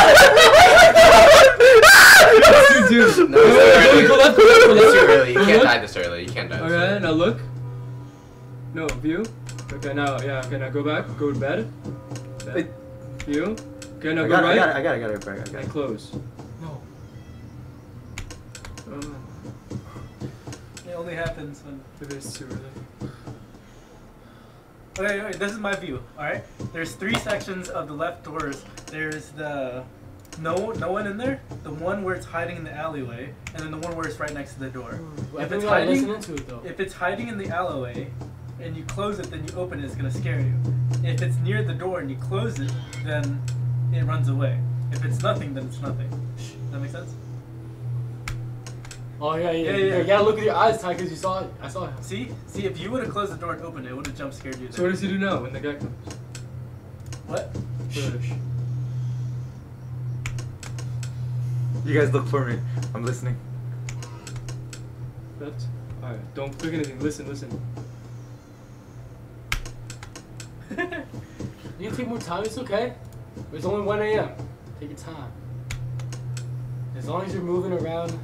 Dude, dude. No, Wait, wait, it's wait, too go left, go left, go left. Too early. You can't die this early. You can't die this Okay, early. now look. No, view. Okay, now, yeah, okay, now go back. Go to bed. bed. Wait. View. Okay, now I go got, right. I got it. I got it. I got it. I got it. And close. No. Oh, It only happens when. maybe it's too early. Okay, wait, this is my view. All right. There's three sections of the left doors. There's the no no one in there. The one where it's hiding in the alleyway, and then the one where it's right next to the door. I If it's hiding- it. If it's hiding in the alleyway, and you close it, then you open it. It's gonna scare you. If it's near the door and you close it, then it runs away. If it's nothing, then it's nothing. Does that make sense? Oh yeah, yeah, Yeah, yeah. yeah. You gotta look at your eyes, Ty, because you saw it. I saw it. See, see, if you would have closed the door and opened it, it would have jump scared you. So what does he do now when the guy comes? What? Push. You guys look for me. I'm listening. Left. Alright, don't click anything. Listen, listen. You can take more time. It's okay. It's only 1 a.m. Take your time. As long as you're moving around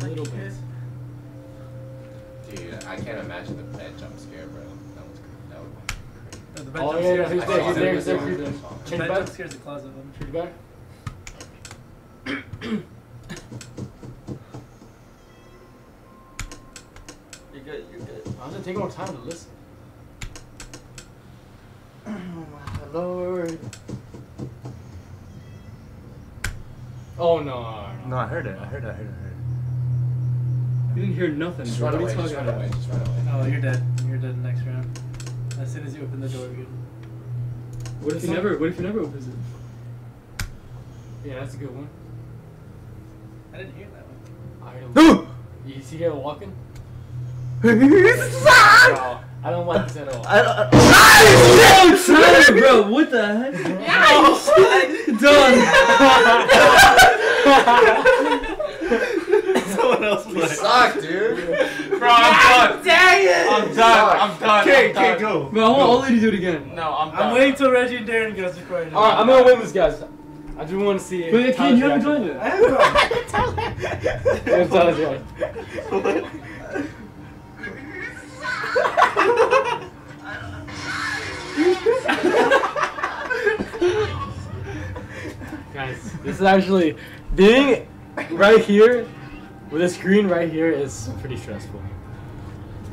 a little bit. Dude, I can't imagine the bed jump scare, bro. That was that would be No, the bed Oh jump yeah, yeah, he's the there, he's closet. there, he's there. crazy. He's there. The Change bed back. jump scares the closet one. Change back. You're good. You're good. I was gonna take more time to listen. Oh my Lord. Oh no, no, no. No, I heard it. I heard it. I heard it. I heard You didn't hear nothing. Just run What are away, you just talking run about? away, just run away. Oh, you're dead. You're dead next round. As soon as you open the door, you're What if he never? What if he never opens it? Yeah, that's a good one. I didn't hear that one. I heard it. him. You see him walking? Wow, I don't like this at all. I don't. Tyler, bro, what the heck? Done. Someone else You play. suck, dude. Bro, I'm done. Dang it! I'm done. I'm done. Okay, I'm okay, done. go. Bro, I want all of you to do it again. No, I'm done. I'm waiting till Reggie and Darren goes before I. All right, I'm gonna win this, guys. I just want to see. if But Ken, you haven't joined it. I haven't gone. reaction- if Tyler's reaction. Guys, this is actually being right here with a screen right here is pretty stressful.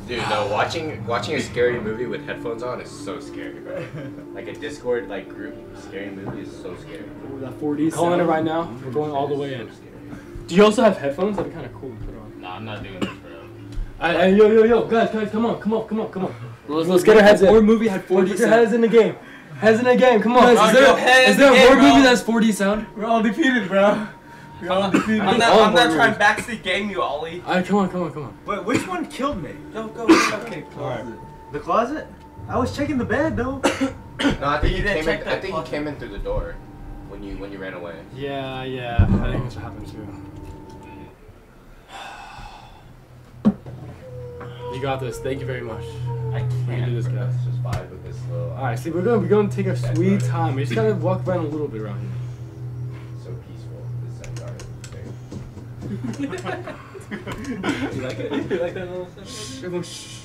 Dude, no, watching watching a scary movie with headphones on is so scary, bro. Like a Discord like group scary movie is so scary. Ooh, that 4D Calling it right now. We're going all the way in. Do you also have headphones? That'd be kind of cool to put on. No, I'm not doing this, bro. Alright, hey, yo, yo, yo, guys, guys, come on, come on, come on, come on. Let's, let's get our heads in. Horror movie had 4D Put your sound. heads in the game. Heads in the game. Come on. Guys, is there, your head is in there a game, horror movie bro. that's 4D sound? We're all defeated, bro. We're all. I'm not, I'm not oh, trying movies. backseat game you, Ollie. Alright, come on, come on, come on. Wait, which one killed me? Go, go, go. Okay, Alright. The closet? I was checking the bed though. No, I think You you didn't came check in. I that think you came in through the door when you when you ran away. Yeah, yeah. I think that's what happened too. You got this. Thank you very much. I We can can't. do this, guys. Just vibe with this little. Alright, see, we're gonna we're gonna take a sweet time. We just gotta walk around a little bit around here. So peaceful. This Zen garden. You like it? You like that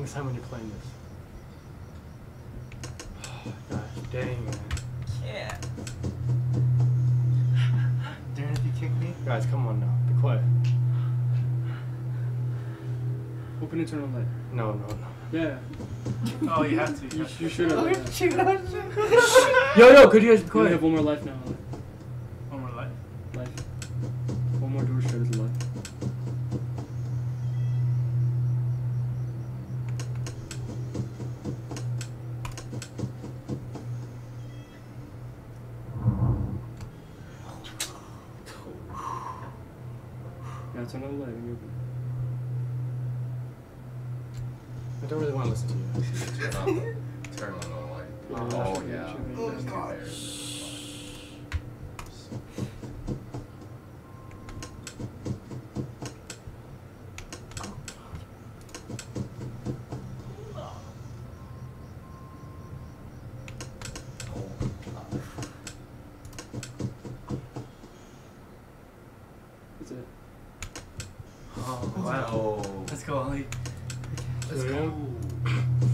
longest time when you're playing this. Oh, Gosh, dang, man. Yeah. Darren, if you kick me. Guys, come on now. Be quiet. Open and turn on light. No, no, no. Yeah. Oh, you have to. You, you should have. Oh, yo, yo, could you guys be You only have one more life now. One more life. Life. One more door shut is a life. Yeah, turn on the light when you open. I don't really want to listen to you. Turn on the, turn on the light. Oh, Oh, yeah. Oh, There's two God. bears. That's it. Oh, wow. Let's go, Ollie. Let's go.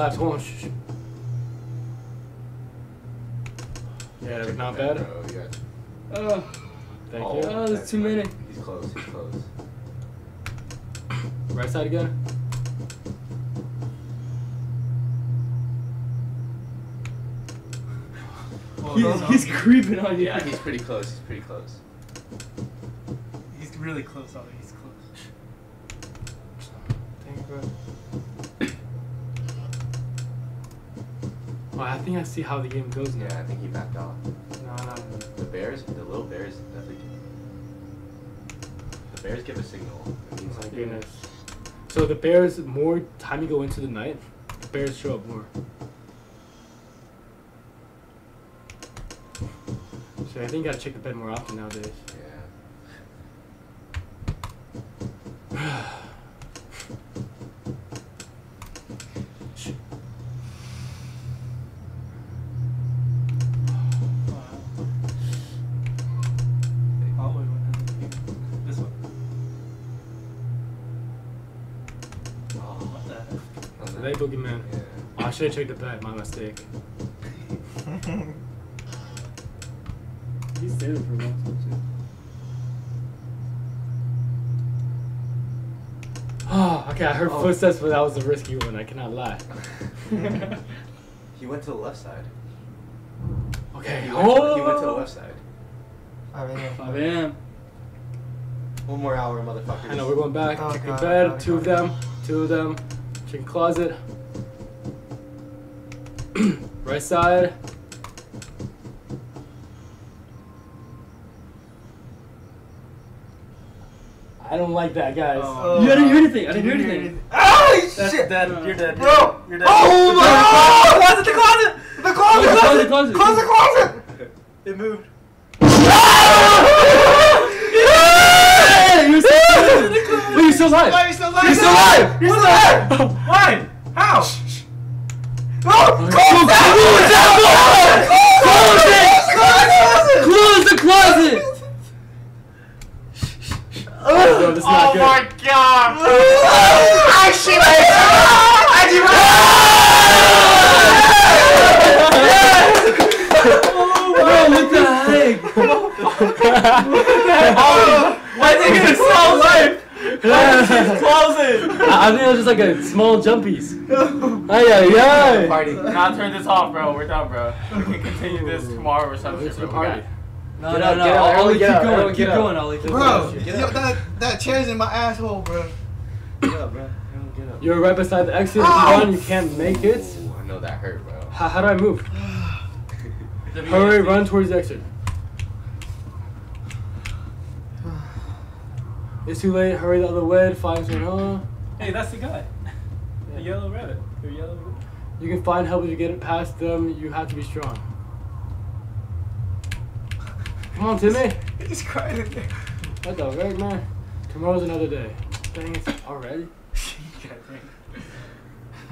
left. Hold on. Shh, shh. Yeah, Check not bad. bed, Bro. Oh, you Oh, Thank Oh. you. oh, there's that's too many. He's close. He's close. Right side again. Oh, he's, he's creeping on you. Yeah, he's pretty close. He's pretty close. He's really close, on He's close. Thank you, bro. Oh, I think I see how the game goes now. Yeah, I think he backed off. No, no. The bears, the little bears, definitely. The bears give a signal. It means My goodness. So the bears, more time you go into the night, the bears show up more. So I think you gotta check the bed more often nowadays. That's They boogeyman. Yeah. Oh, I should have checked the bed. My mistake. He's stayed there for a long time Oh, okay. I heard Oh. footsteps, but that was a risky one. I cannot lie. he went to the left side. Okay. He went, oh. he went to the oh. left side. I mean, 5 a.m. One more hour, motherfuckers. I know we're going back. Oh, God, bed. God, two of them. Two of them. Check closet. right side. I don't like that, guys. Oh. You I didn't hear anything. I didn't hear anything. Oh That's shit! dead. You're dead. Bro! You're dead. Oh my god! Closet, the closet! The closet! Oh, Closet! closet, closet. Close the closet! It moved. Still alive! He's still alive? He's still alive! Still alive! Why? How? Oh, close that door! Close it! Close the closet! Oh, oh my god! I shit I did! Oh my god! Why is it gonna slow life? Close it! I, I think it was just like a small jumpies. Ay, ay, ay. Party. Nah, turn this off, bro. We're done, bro. We can continue this tomorrow or something. It's a bro. We party. got- No, Get no, up, no. get Ollie, keep going. everyone Keep going, Ollie. Keep Bro, going. yo, that that chair's in my asshole, bro. Get up, bro. Get up. You're right beside the exit. If you ah! run, you can't make it. Ooh, I know that hurt, bro. How, how do I move? Hurry, run towards the exit. It's too late. Hurry the other way. Five seconds. Huh? Hey, that's the guy. The yellow rabbit. Your yellow rabbit. You can find help if you get it past them. You have to be strong. Come on, Timmy. He's crying in there. What the heck, man? Tomorrow's another day. Dang it, already?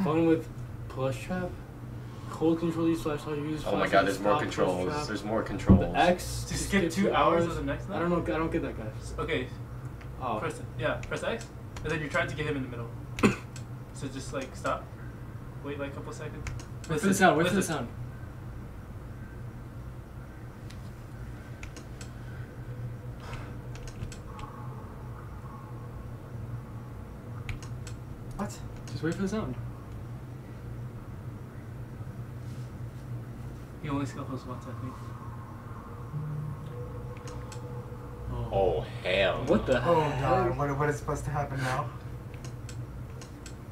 Fun with Plushtrap. Cold control these flashlight use. Oh my god, there's more stop controls. There's more controls. The X. Just to skip two hours of the next I don't know. I don't get that, guys. Okay, Oh. press yeah, press X, and then you try to get him in the middle. so just like stop, wait like a couple seconds. Wait for the sound. Wait for the sound. What? Just wait for the sound. He only hosts once, I think. Oh, oh hell. What the Oh god, what, what is supposed to happen now?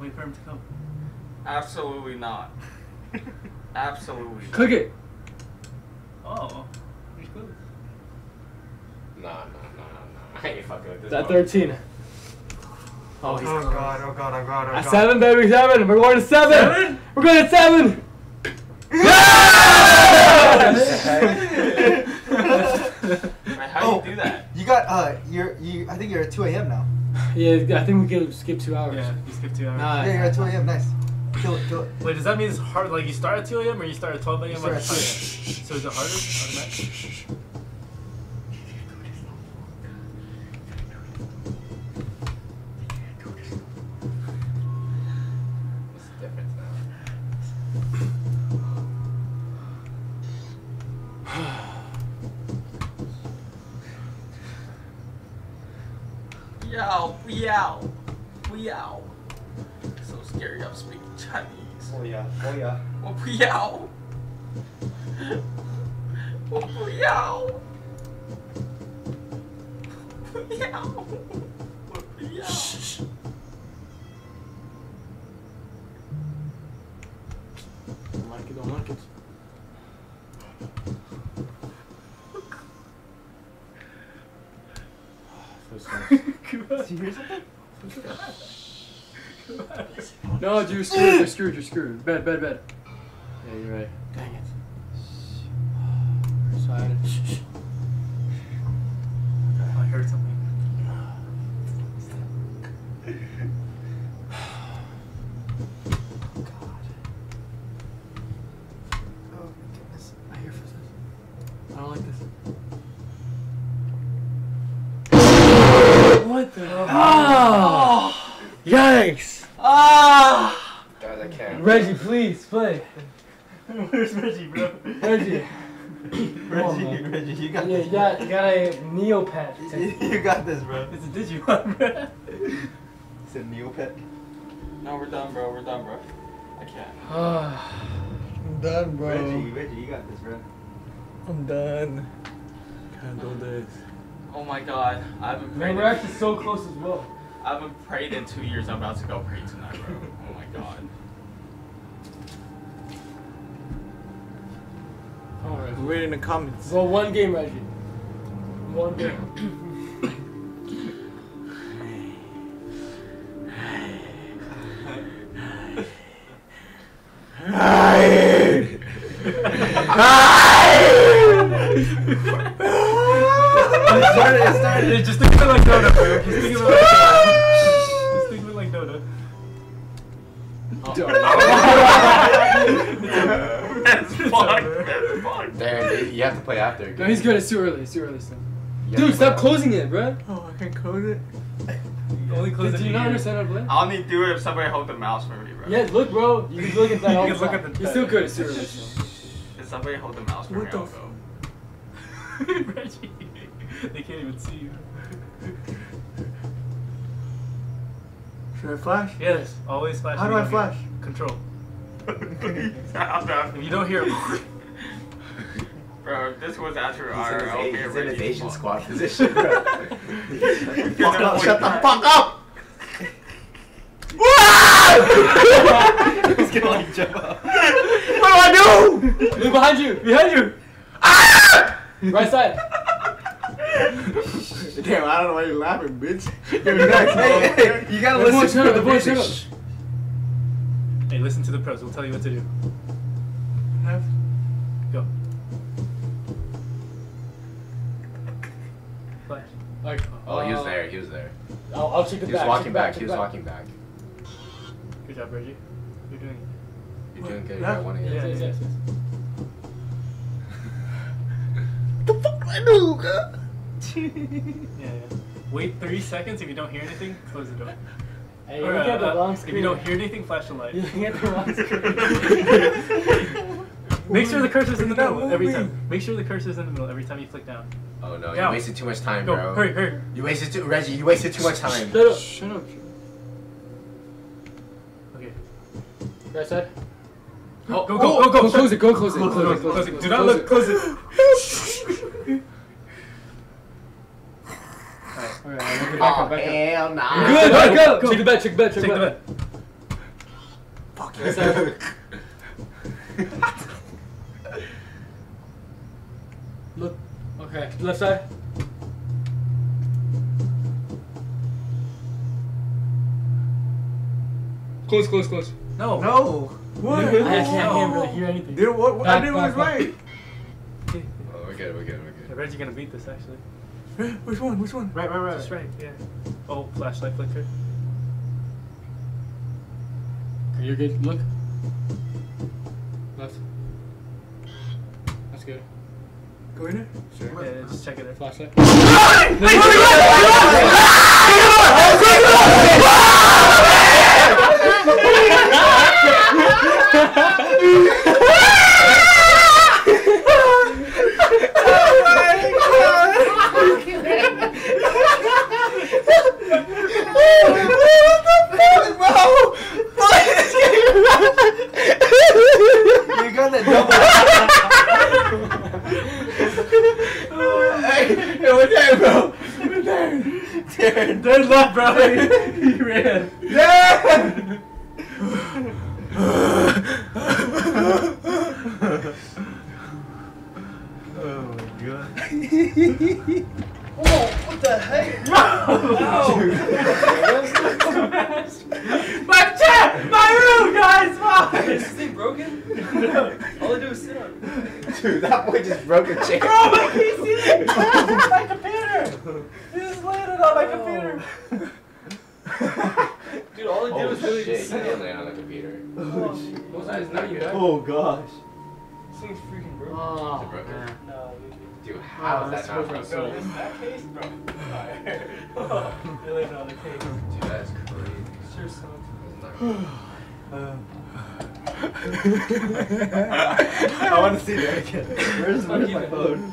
Wait for him to come. Absolutely not. Absolutely. Click it. Oh, you're close. Nah, nah, nah, nah. I ain't fucking with this. It's at one. 13. Oh, Oh he's god, oh god, oh god, oh At god. seven, baby, seven. We're going to seven. Seven? We're going to seven. Wait, how Oh. do you do that? You got uh, you're you. I think you're at 2 a.m. now. Yeah, I think we can skip two hours. Yeah, you skipped two hours. Nah, Yeah, you're at 2 a.m. Nice. Kill it, kill it. Wait, does that mean it's hard? Like you start at 2 a.m. or you start at 12 a.m. You or start at 2 So is it harder? Yow, yow, yow. So scary, I'm speaking Chinese. Oh yeah, oh yeah. 我不要，我不要，不要，我不要。 Don't like it, don't like it. No, dude, you're screwed. You're screwed. You're screwed. Bed, bed, bed. Yeah, you're right. Dang it. Excited. I heard something. Oh my goodness. I hear footsteps. I don't like this. What the? Ah! Yikes! Ah! Guys, I can't. Reggie, please play. Where's Reggie, bro? Reggie. Reggie, Reggie, you got Yeah, you got, you got a Neopet. You, you got this, bro. It's a Digimon, bro. It's a Neopet. No, we're done, bro. We're done, bro. I can't. Ah, I'm done, bro. Reggie, Reggie, you got this, bro. I'm done. Can't do this. Oh my god. I haven't prayed. Man, we're actually so close as well. I haven't prayed in two years. I'm about to go pray tonight, bro. Oh my god. Alright. Read in the comments. Well, one game, Reggie. One game. It started, it started. Just think of it like Dota, bro. Just think of it like Dota. Just think of it like Dota. That's fucked. That's fucked. Darren, you have to play after. No, he's good. It's too early. It's too early still. You Dude, stop closing it, bro. Oh, I can code it. Only close Did it you not understand how to play? I only do it if somebody hold the mouse for me, bro. Yeah, look, bro. You can look at that You all can look time. at the- You're still good. It's too early still. If somebody hold the mouse for What me, the I'll f- go. Reggie, they can't even see you. Should I flash? Yes, always flash. How do I flash? Control. If you don't hear it, Bro, this was after He's our in his, he's in his Asian fought. squad position, bro. Fuck up, shut the fuck up! He's gonna like jump up. what do I do? Look behind you. behind you. Ah! Right side. Damn, I don't know why you're laughing, bitch. You're next. Hey, hey, you gotta The voice, listen shut to up, the the voice, shut music. up. Shh. Hey, listen to the pros. We'll tell you what to do. Oh, he was uh, there. He was there. I'll, I'll check the He back. was check walking the back. check He the was walking back. Good job, Reggie. You're doing it. You're doing good. You Yeah. got one of Yes, you. yes, yes, yes. Yeah, yeah. Wait three seconds. If you don't hear anything, close the door. Hey, Or, you look at the uh, wrong if you don't hear anything, flash the light. You're looking at the wrong screen. Make sure the cursor's in the middle every time. Make sure the cursor's in the middle every time you flick down. Oh no, Yeah. you wasted too much time, Go, bro. hurry, hurry. You wasted too, Reggie. You wasted too much time. Shut up. Shut up. Okay. Right side. Go, go, go, go, go. Close it. Go close it. Close, Close close, it. close it. Do not look. Close it. Alright, I'll back up. Back up. Hell nah. Good. Go, Back go, up. Check the back. Check the back. Check Check the the bed. Right side. Okay. Left side. Close, close, close. No. No. What? I can't, I can't really hear anything. Dude, what, what I Back, did back, was back. right. Oh, we're good. We're good. We're Yeah, good. Reggie gonna beat this actually. Which one? Which one? Right, right, right. Just right. Yeah. Oh, flashlight flicker. Okay, you're good. Look. Left. Go in there. Sure. Yeah, just check it out. Flashlight. You got that double. Hey, what's that, bro? Darren. There's left, bro. he ran. Darren. oh my god. Whoa, what the heck? No. My chair! My room, guys! Fuck! Is this thing broken? All I do is sit on it. Dude, that boy just broke a chair. Bro, Dude, how is that's that not so broken? Bro, in that case, bro. He landed on the case. Dude, that's crazy. Sure sucks. Oh I want to see that again. Where's, I'll where's my it. phone?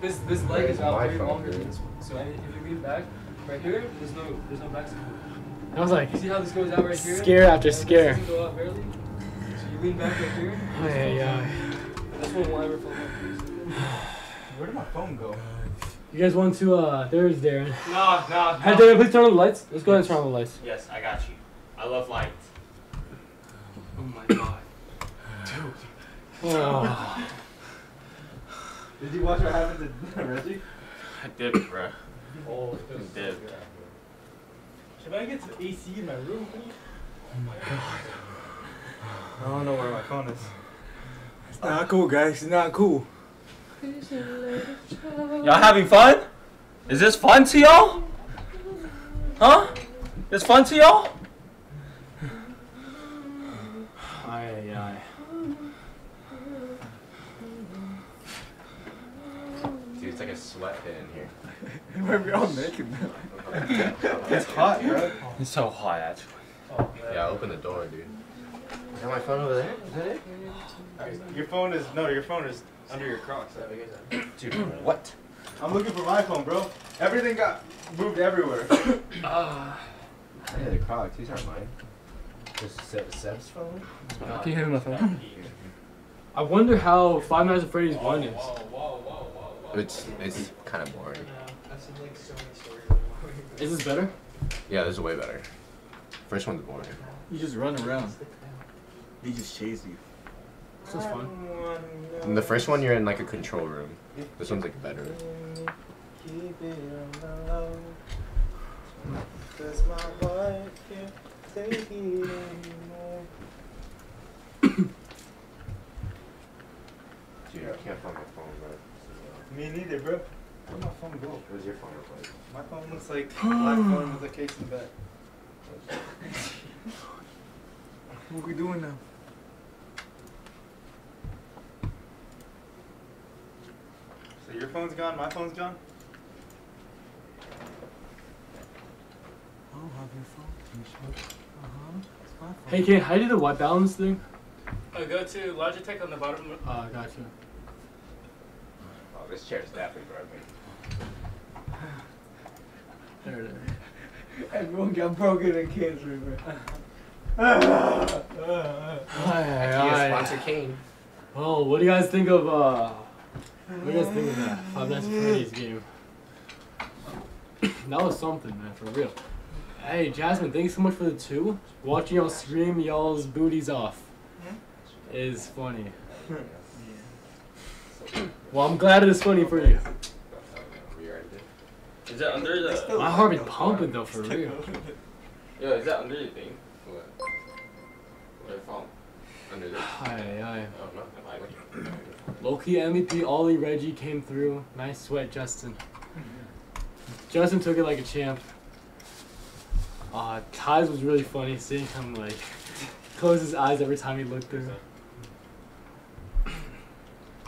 This this leg Where's is out my way longer than this one. So I, if you lean back, right here, there's no there's no back support. I was like, You see how this goes out right here? Scare after scare. go out barely. So you lean back right here. oh, yeah, yeah. This one will ever fall off. Where did my phone go? You guys want to, uh, there's Darren. No, no, Hey, no. Darren, please turn on the lights. Let's go ahead and turn on the lights. Yes, I got you. I love lights. Oh my god. Dude. Oh. Did you watch what happened to Reggie? I did, bro. Oh, I did. Should I get some AC in my room, please? Oh my god. I don't know where my phone is. It's not cool, guys. It's not cool. Y'all having fun? Is this fun to y'all? Huh? This fun to y'all? Aye, aye, aye. Dude, it's like a sweat pit in here. Why are we all naked now? it's hot, bro. It's so hot, actually. Yeah, open the door, dude. Is that my phone over there? Is that it? Your phone is no. Your phone is Under your Crocs. Dude, what? I'm looking for my phone, bro. Everything got moved everywhere. Yeah, the Crocs. These aren't mine. This is Seb- Seb's phone? Can you hand me my phone? I wonder how Five Nights at Freddy's one is. It's it's kind of boring. Is this better? Yeah, this is way better. First one's boring. You just run around. They just chase you. This is fun. In the first one, you're in like a control room. This one's like better. Keep it on the low. Cause my wife can't take it anymore. Dude, I can't find my phone, bro. Me neither, bro. Where'd my phone go? Where's your phone look like? My phone looks like black phone with a case in the back. What are we doing now? So your phone's gone, my phone's gone? I don't have your phone. Uh huh. It's my. Hey, Kate, how do you do the white balance thing? Uh, go to Logitech on the bottom. Uh, gotcha. Oh, this chair's definitely broken. There it is. Everyone got broken in cancer, bro. Aye, Yeah, aye. sponsor Kane. Oh, what do you guys think of uh? What do you guys think of that oh, Five Nights at Freddy's game? that was something, man, for real. Hey, Jasmine, thanks so much for the two. Watching y'all scream y'all's booties off is funny. Well, I'm glad it is funny for you. We already did. Is that under the? My heart is pumping though, for real. Yo, is that under your thing? What? Your phone? Under this? Aye, aye. Oh, no. It might be. Loki MVP, Ollie, Reggie came through. Nice sweat, Justin. Justin took it like a champ. Uh, Ty's was really funny seeing him like close his eyes every time he looked through.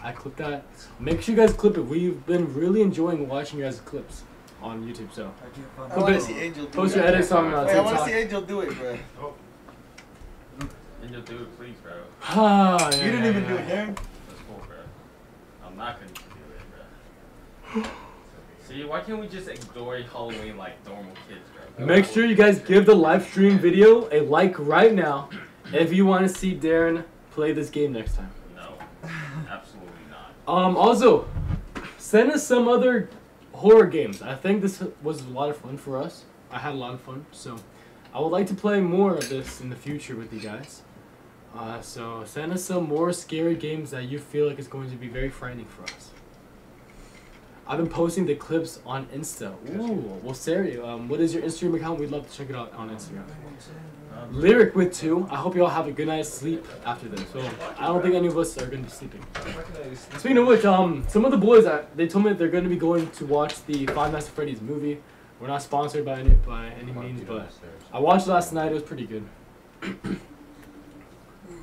I clipped that. Make sure you guys clip it. We've been really enjoying watching you guys' clips on YouTube. So I can't find I Clip wanna see Angel do post it. your edits on Wait, I wanna see Angel do it, bro. And you'll do it, please, bro. Ah, yeah, You didn't yeah, even yeah. do it, Darren. That's cool, bro. I'm not gonna do it, bro. See, why can't we just enjoy Halloween like normal kids, bro? Make sure you guys give the live stream video a like right now if you want to see Darren play this game next time. No, absolutely not. Um, also, send us some other horror games. I think this was a lot of fun for us. I had a lot of fun, so I would like to play more of this in the future with you guys. Uh, so send us some more scary games that you feel like is going to be very frightening for us. I've been posting the clips on Insta. Ooh, well, Sari, um, what is your Instagram account? We'd love to check it out on Instagram. Lyric with two. I hope you all have a good night's sleep after this. So I don't think any of us are gonna be sleeping. Speaking of which, um, some of the boys they told me they're gonna be going to watch the Five Nights at Freddy's movie. We're not sponsored by any by any means, but I watched last night. It was pretty good.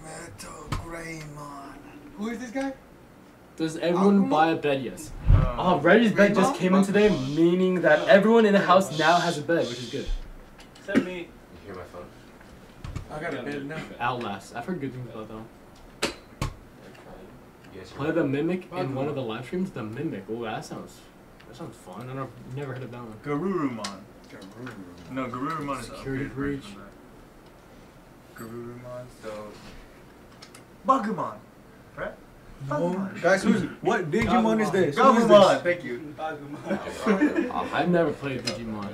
Metal Greymon. Who is this guy? Does everyone Aquaman? buy a bed? Yes. Oh, Reggie's bed just came in today, meaning that everyone in the house oh, now has a bed, which is good. Send me. You hear my phone? I got a bed now. Outlast. I've heard good things about them. one. You Play my the Mimic in one of the live streams. The Mimic. Oh, that sounds that sounds fun. I don't never heard of that one. Garurumon. No, Garurumon is Security upgraded breach. version. Garurumon, so. Bagumon. Right? Bagumon. Guys, who's what Digimon is this? Who is Thank you. I'll I've never played Digimon.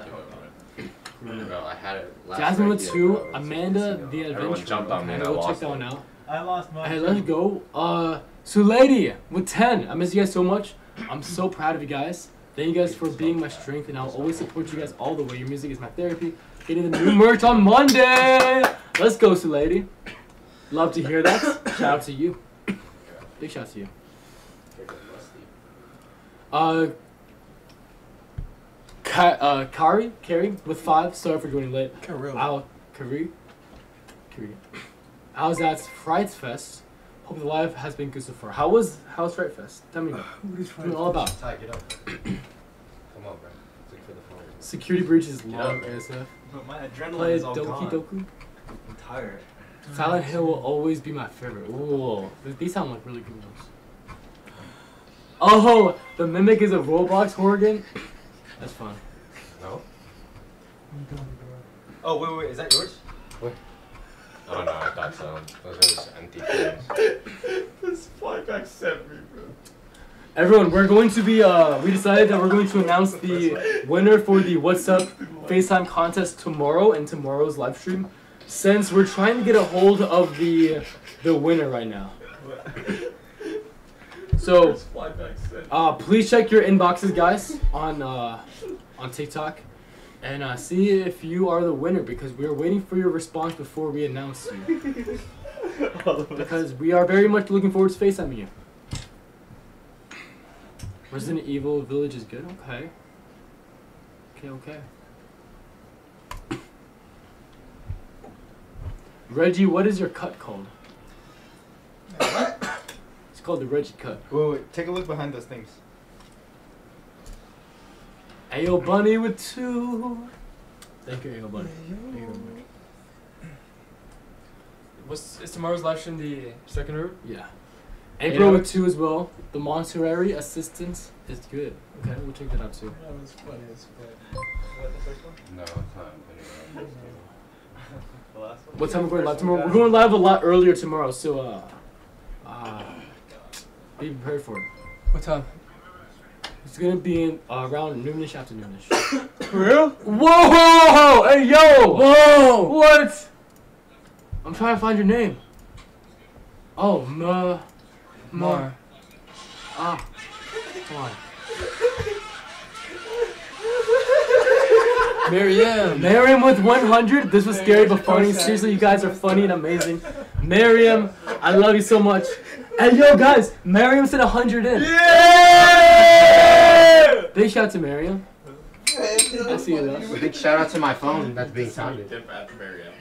Bro, I had it last Jasmine with two, bro, Amanda crazy. the Everyone Adventure. jumped on me I Go lost check that one out. I lost mine. Hey, let's go. Uh, Sulady with 10. I miss you guys so much. I'm so proud of you guys. Thank you guys for being my strength, and I'll always support you guys all the way. Your music is my therapy. Getting the new merch on Monday. Let's go, Sulady. Love to hear that. Shout out to you. Big shout out to you. Uh, Ka- uh, Kari, Carrie with five. Sorry for joining late. Al, Kari, Kari. How's that Frights Fest? Hope the live has been good so far. How was how's Fright Fest? Tell me, tell me all about. Ty, get up. Come on, bro. Look for the phone. Security breaches Get long up. ASF. But my adrenaline Play is all Doki gone. Doki. I'm tired. Silent Hill will always be my favorite. Ooh, th- these sound like really good ones. Oh, the mimic is a Roblox Horgan. That's fun. No? Oh wait, wait, is that yours? Oh no, I thought so. Those are just empty things. This flyback sent me, bro. Everyone, we're going to be. Uh, we decided that we're going to announce the winner for the What's Up FaceTime contest tomorrow in tomorrow's live stream. Since we're trying to get a hold of the the winner right now. So. Uh, please check your inboxes, guys, on uh, on TikTok, and uh, see if you are the winner because we are waiting for your response before we announce you. because we are very much looking forward to FaceTiming you. Resident Evil Village is good. Okay. Okay. Okay. Reggie, what is your cut called? it's called the Reggie cut. Wait, wait, take a look behind those things. Ayo Bunny with two. Thank you, Ayo Bunny. Thank you very much. What's is tomorrow's live stream the second route? Yeah. Eight April with two as well. The Mortuary Assistant is good. Okay, we'll check that out too. That was funny as fuck. What the first one? No, it's not. Anyway. The last one? What time are we going live tomorrow? We're going live a lot earlier tomorrow, so uh, uh, be prepared for it. What time? It's gonna be in uh, around noonish, afternoonish. For real? Whoa! Hey yo! Whoa! What? I'm trying to find your name. Oh, ma, ma, Mar. ah, come on. Miriam. Miriam with 100. This was scary but funny. Seriously, you guys are funny and amazing. Miriam, I love you so much. And yo, guys, Miriam said 100 in. Yay! Big shout out to Miriam. I see you though. Big shout out to my phone that's being sounded. Dip at Mariam,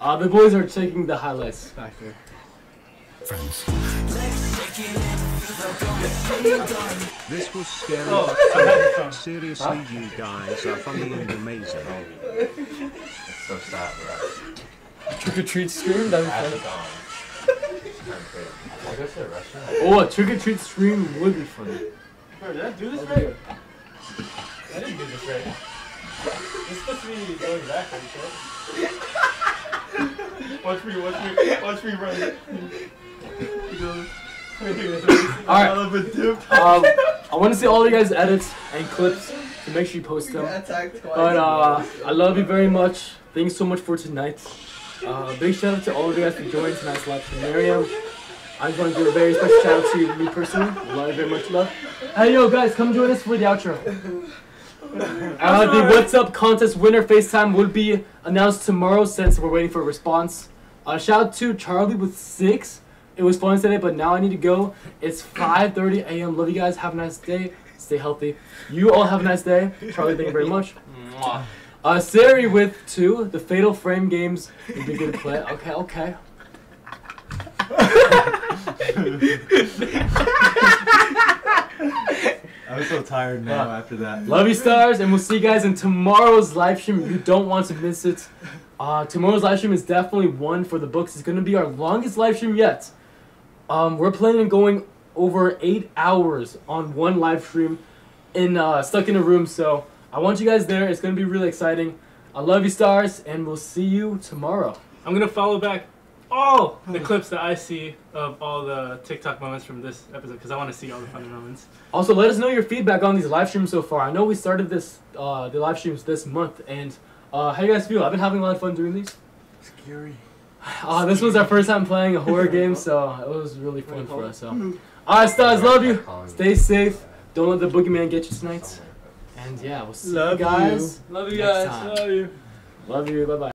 Uh, the boys are checking the highlights back there. This was scary. Oh, I had your. Seriously, you guys are funny and amazing. It's so sad, bro. Trick or treat stream? That'd be At fun. I go to a restaurant. Oh, a trick or treat stream would be funny. Bro, did I do this right? I didn't do this right. It's supposed to be going backwards, right? watch me, watch me, watch me run it. Alright. Um, I want to see all you guys' edits and clips, so make sure you post them. But uh, I love you very much. Thanks so much for tonight. Uh, big shout out to all of you guys for joining tonight's live stream. Miriam, I just want to give a very special shout out to me personally. Love you very much, love. Hey yo, guys, come join us for the outro. Uh, the What's Up contest winner FaceTime will be announced tomorrow since we're waiting for a response. Uh, shout out to Charlie with six. It was fun today, but now I need to go. It's 5:30 a.m. Love you guys. Have a nice day. Stay healthy. You all have a nice day. Charlie, thank you very much. on. Uh, Sari with two. The Fatal Frame games would be good to play. Okay, okay. I'm so tired now after that. Love you, stars, and we'll see you guys in tomorrow's live stream. You don't want to miss it. Uh, tomorrow's live stream is definitely one for the books. It's gonna be our longest live stream yet. Um, we're planning on going over eight hours on one live stream, in uh, stuck in a room. So I want you guys there. It's gonna be really exciting. I love you, stars, and we'll see you tomorrow. I'm gonna follow back all the clips that I see of all the TikTok moments from this episode because I want to see all the funny moments. Also, let us know your feedback on these live streams so far. I know we started this uh, the live streams this month, and uh, how you guys feel? I've been having a lot of fun doing these. Scary. Uh, this was our first time playing a horror game, so it was really fun for us. So, all right, stars, love you. Stay safe. Don't let the boogeyman get you tonight. And yeah, we'll see Love you guys. Love you guys. Love you. Love you. Bye bye.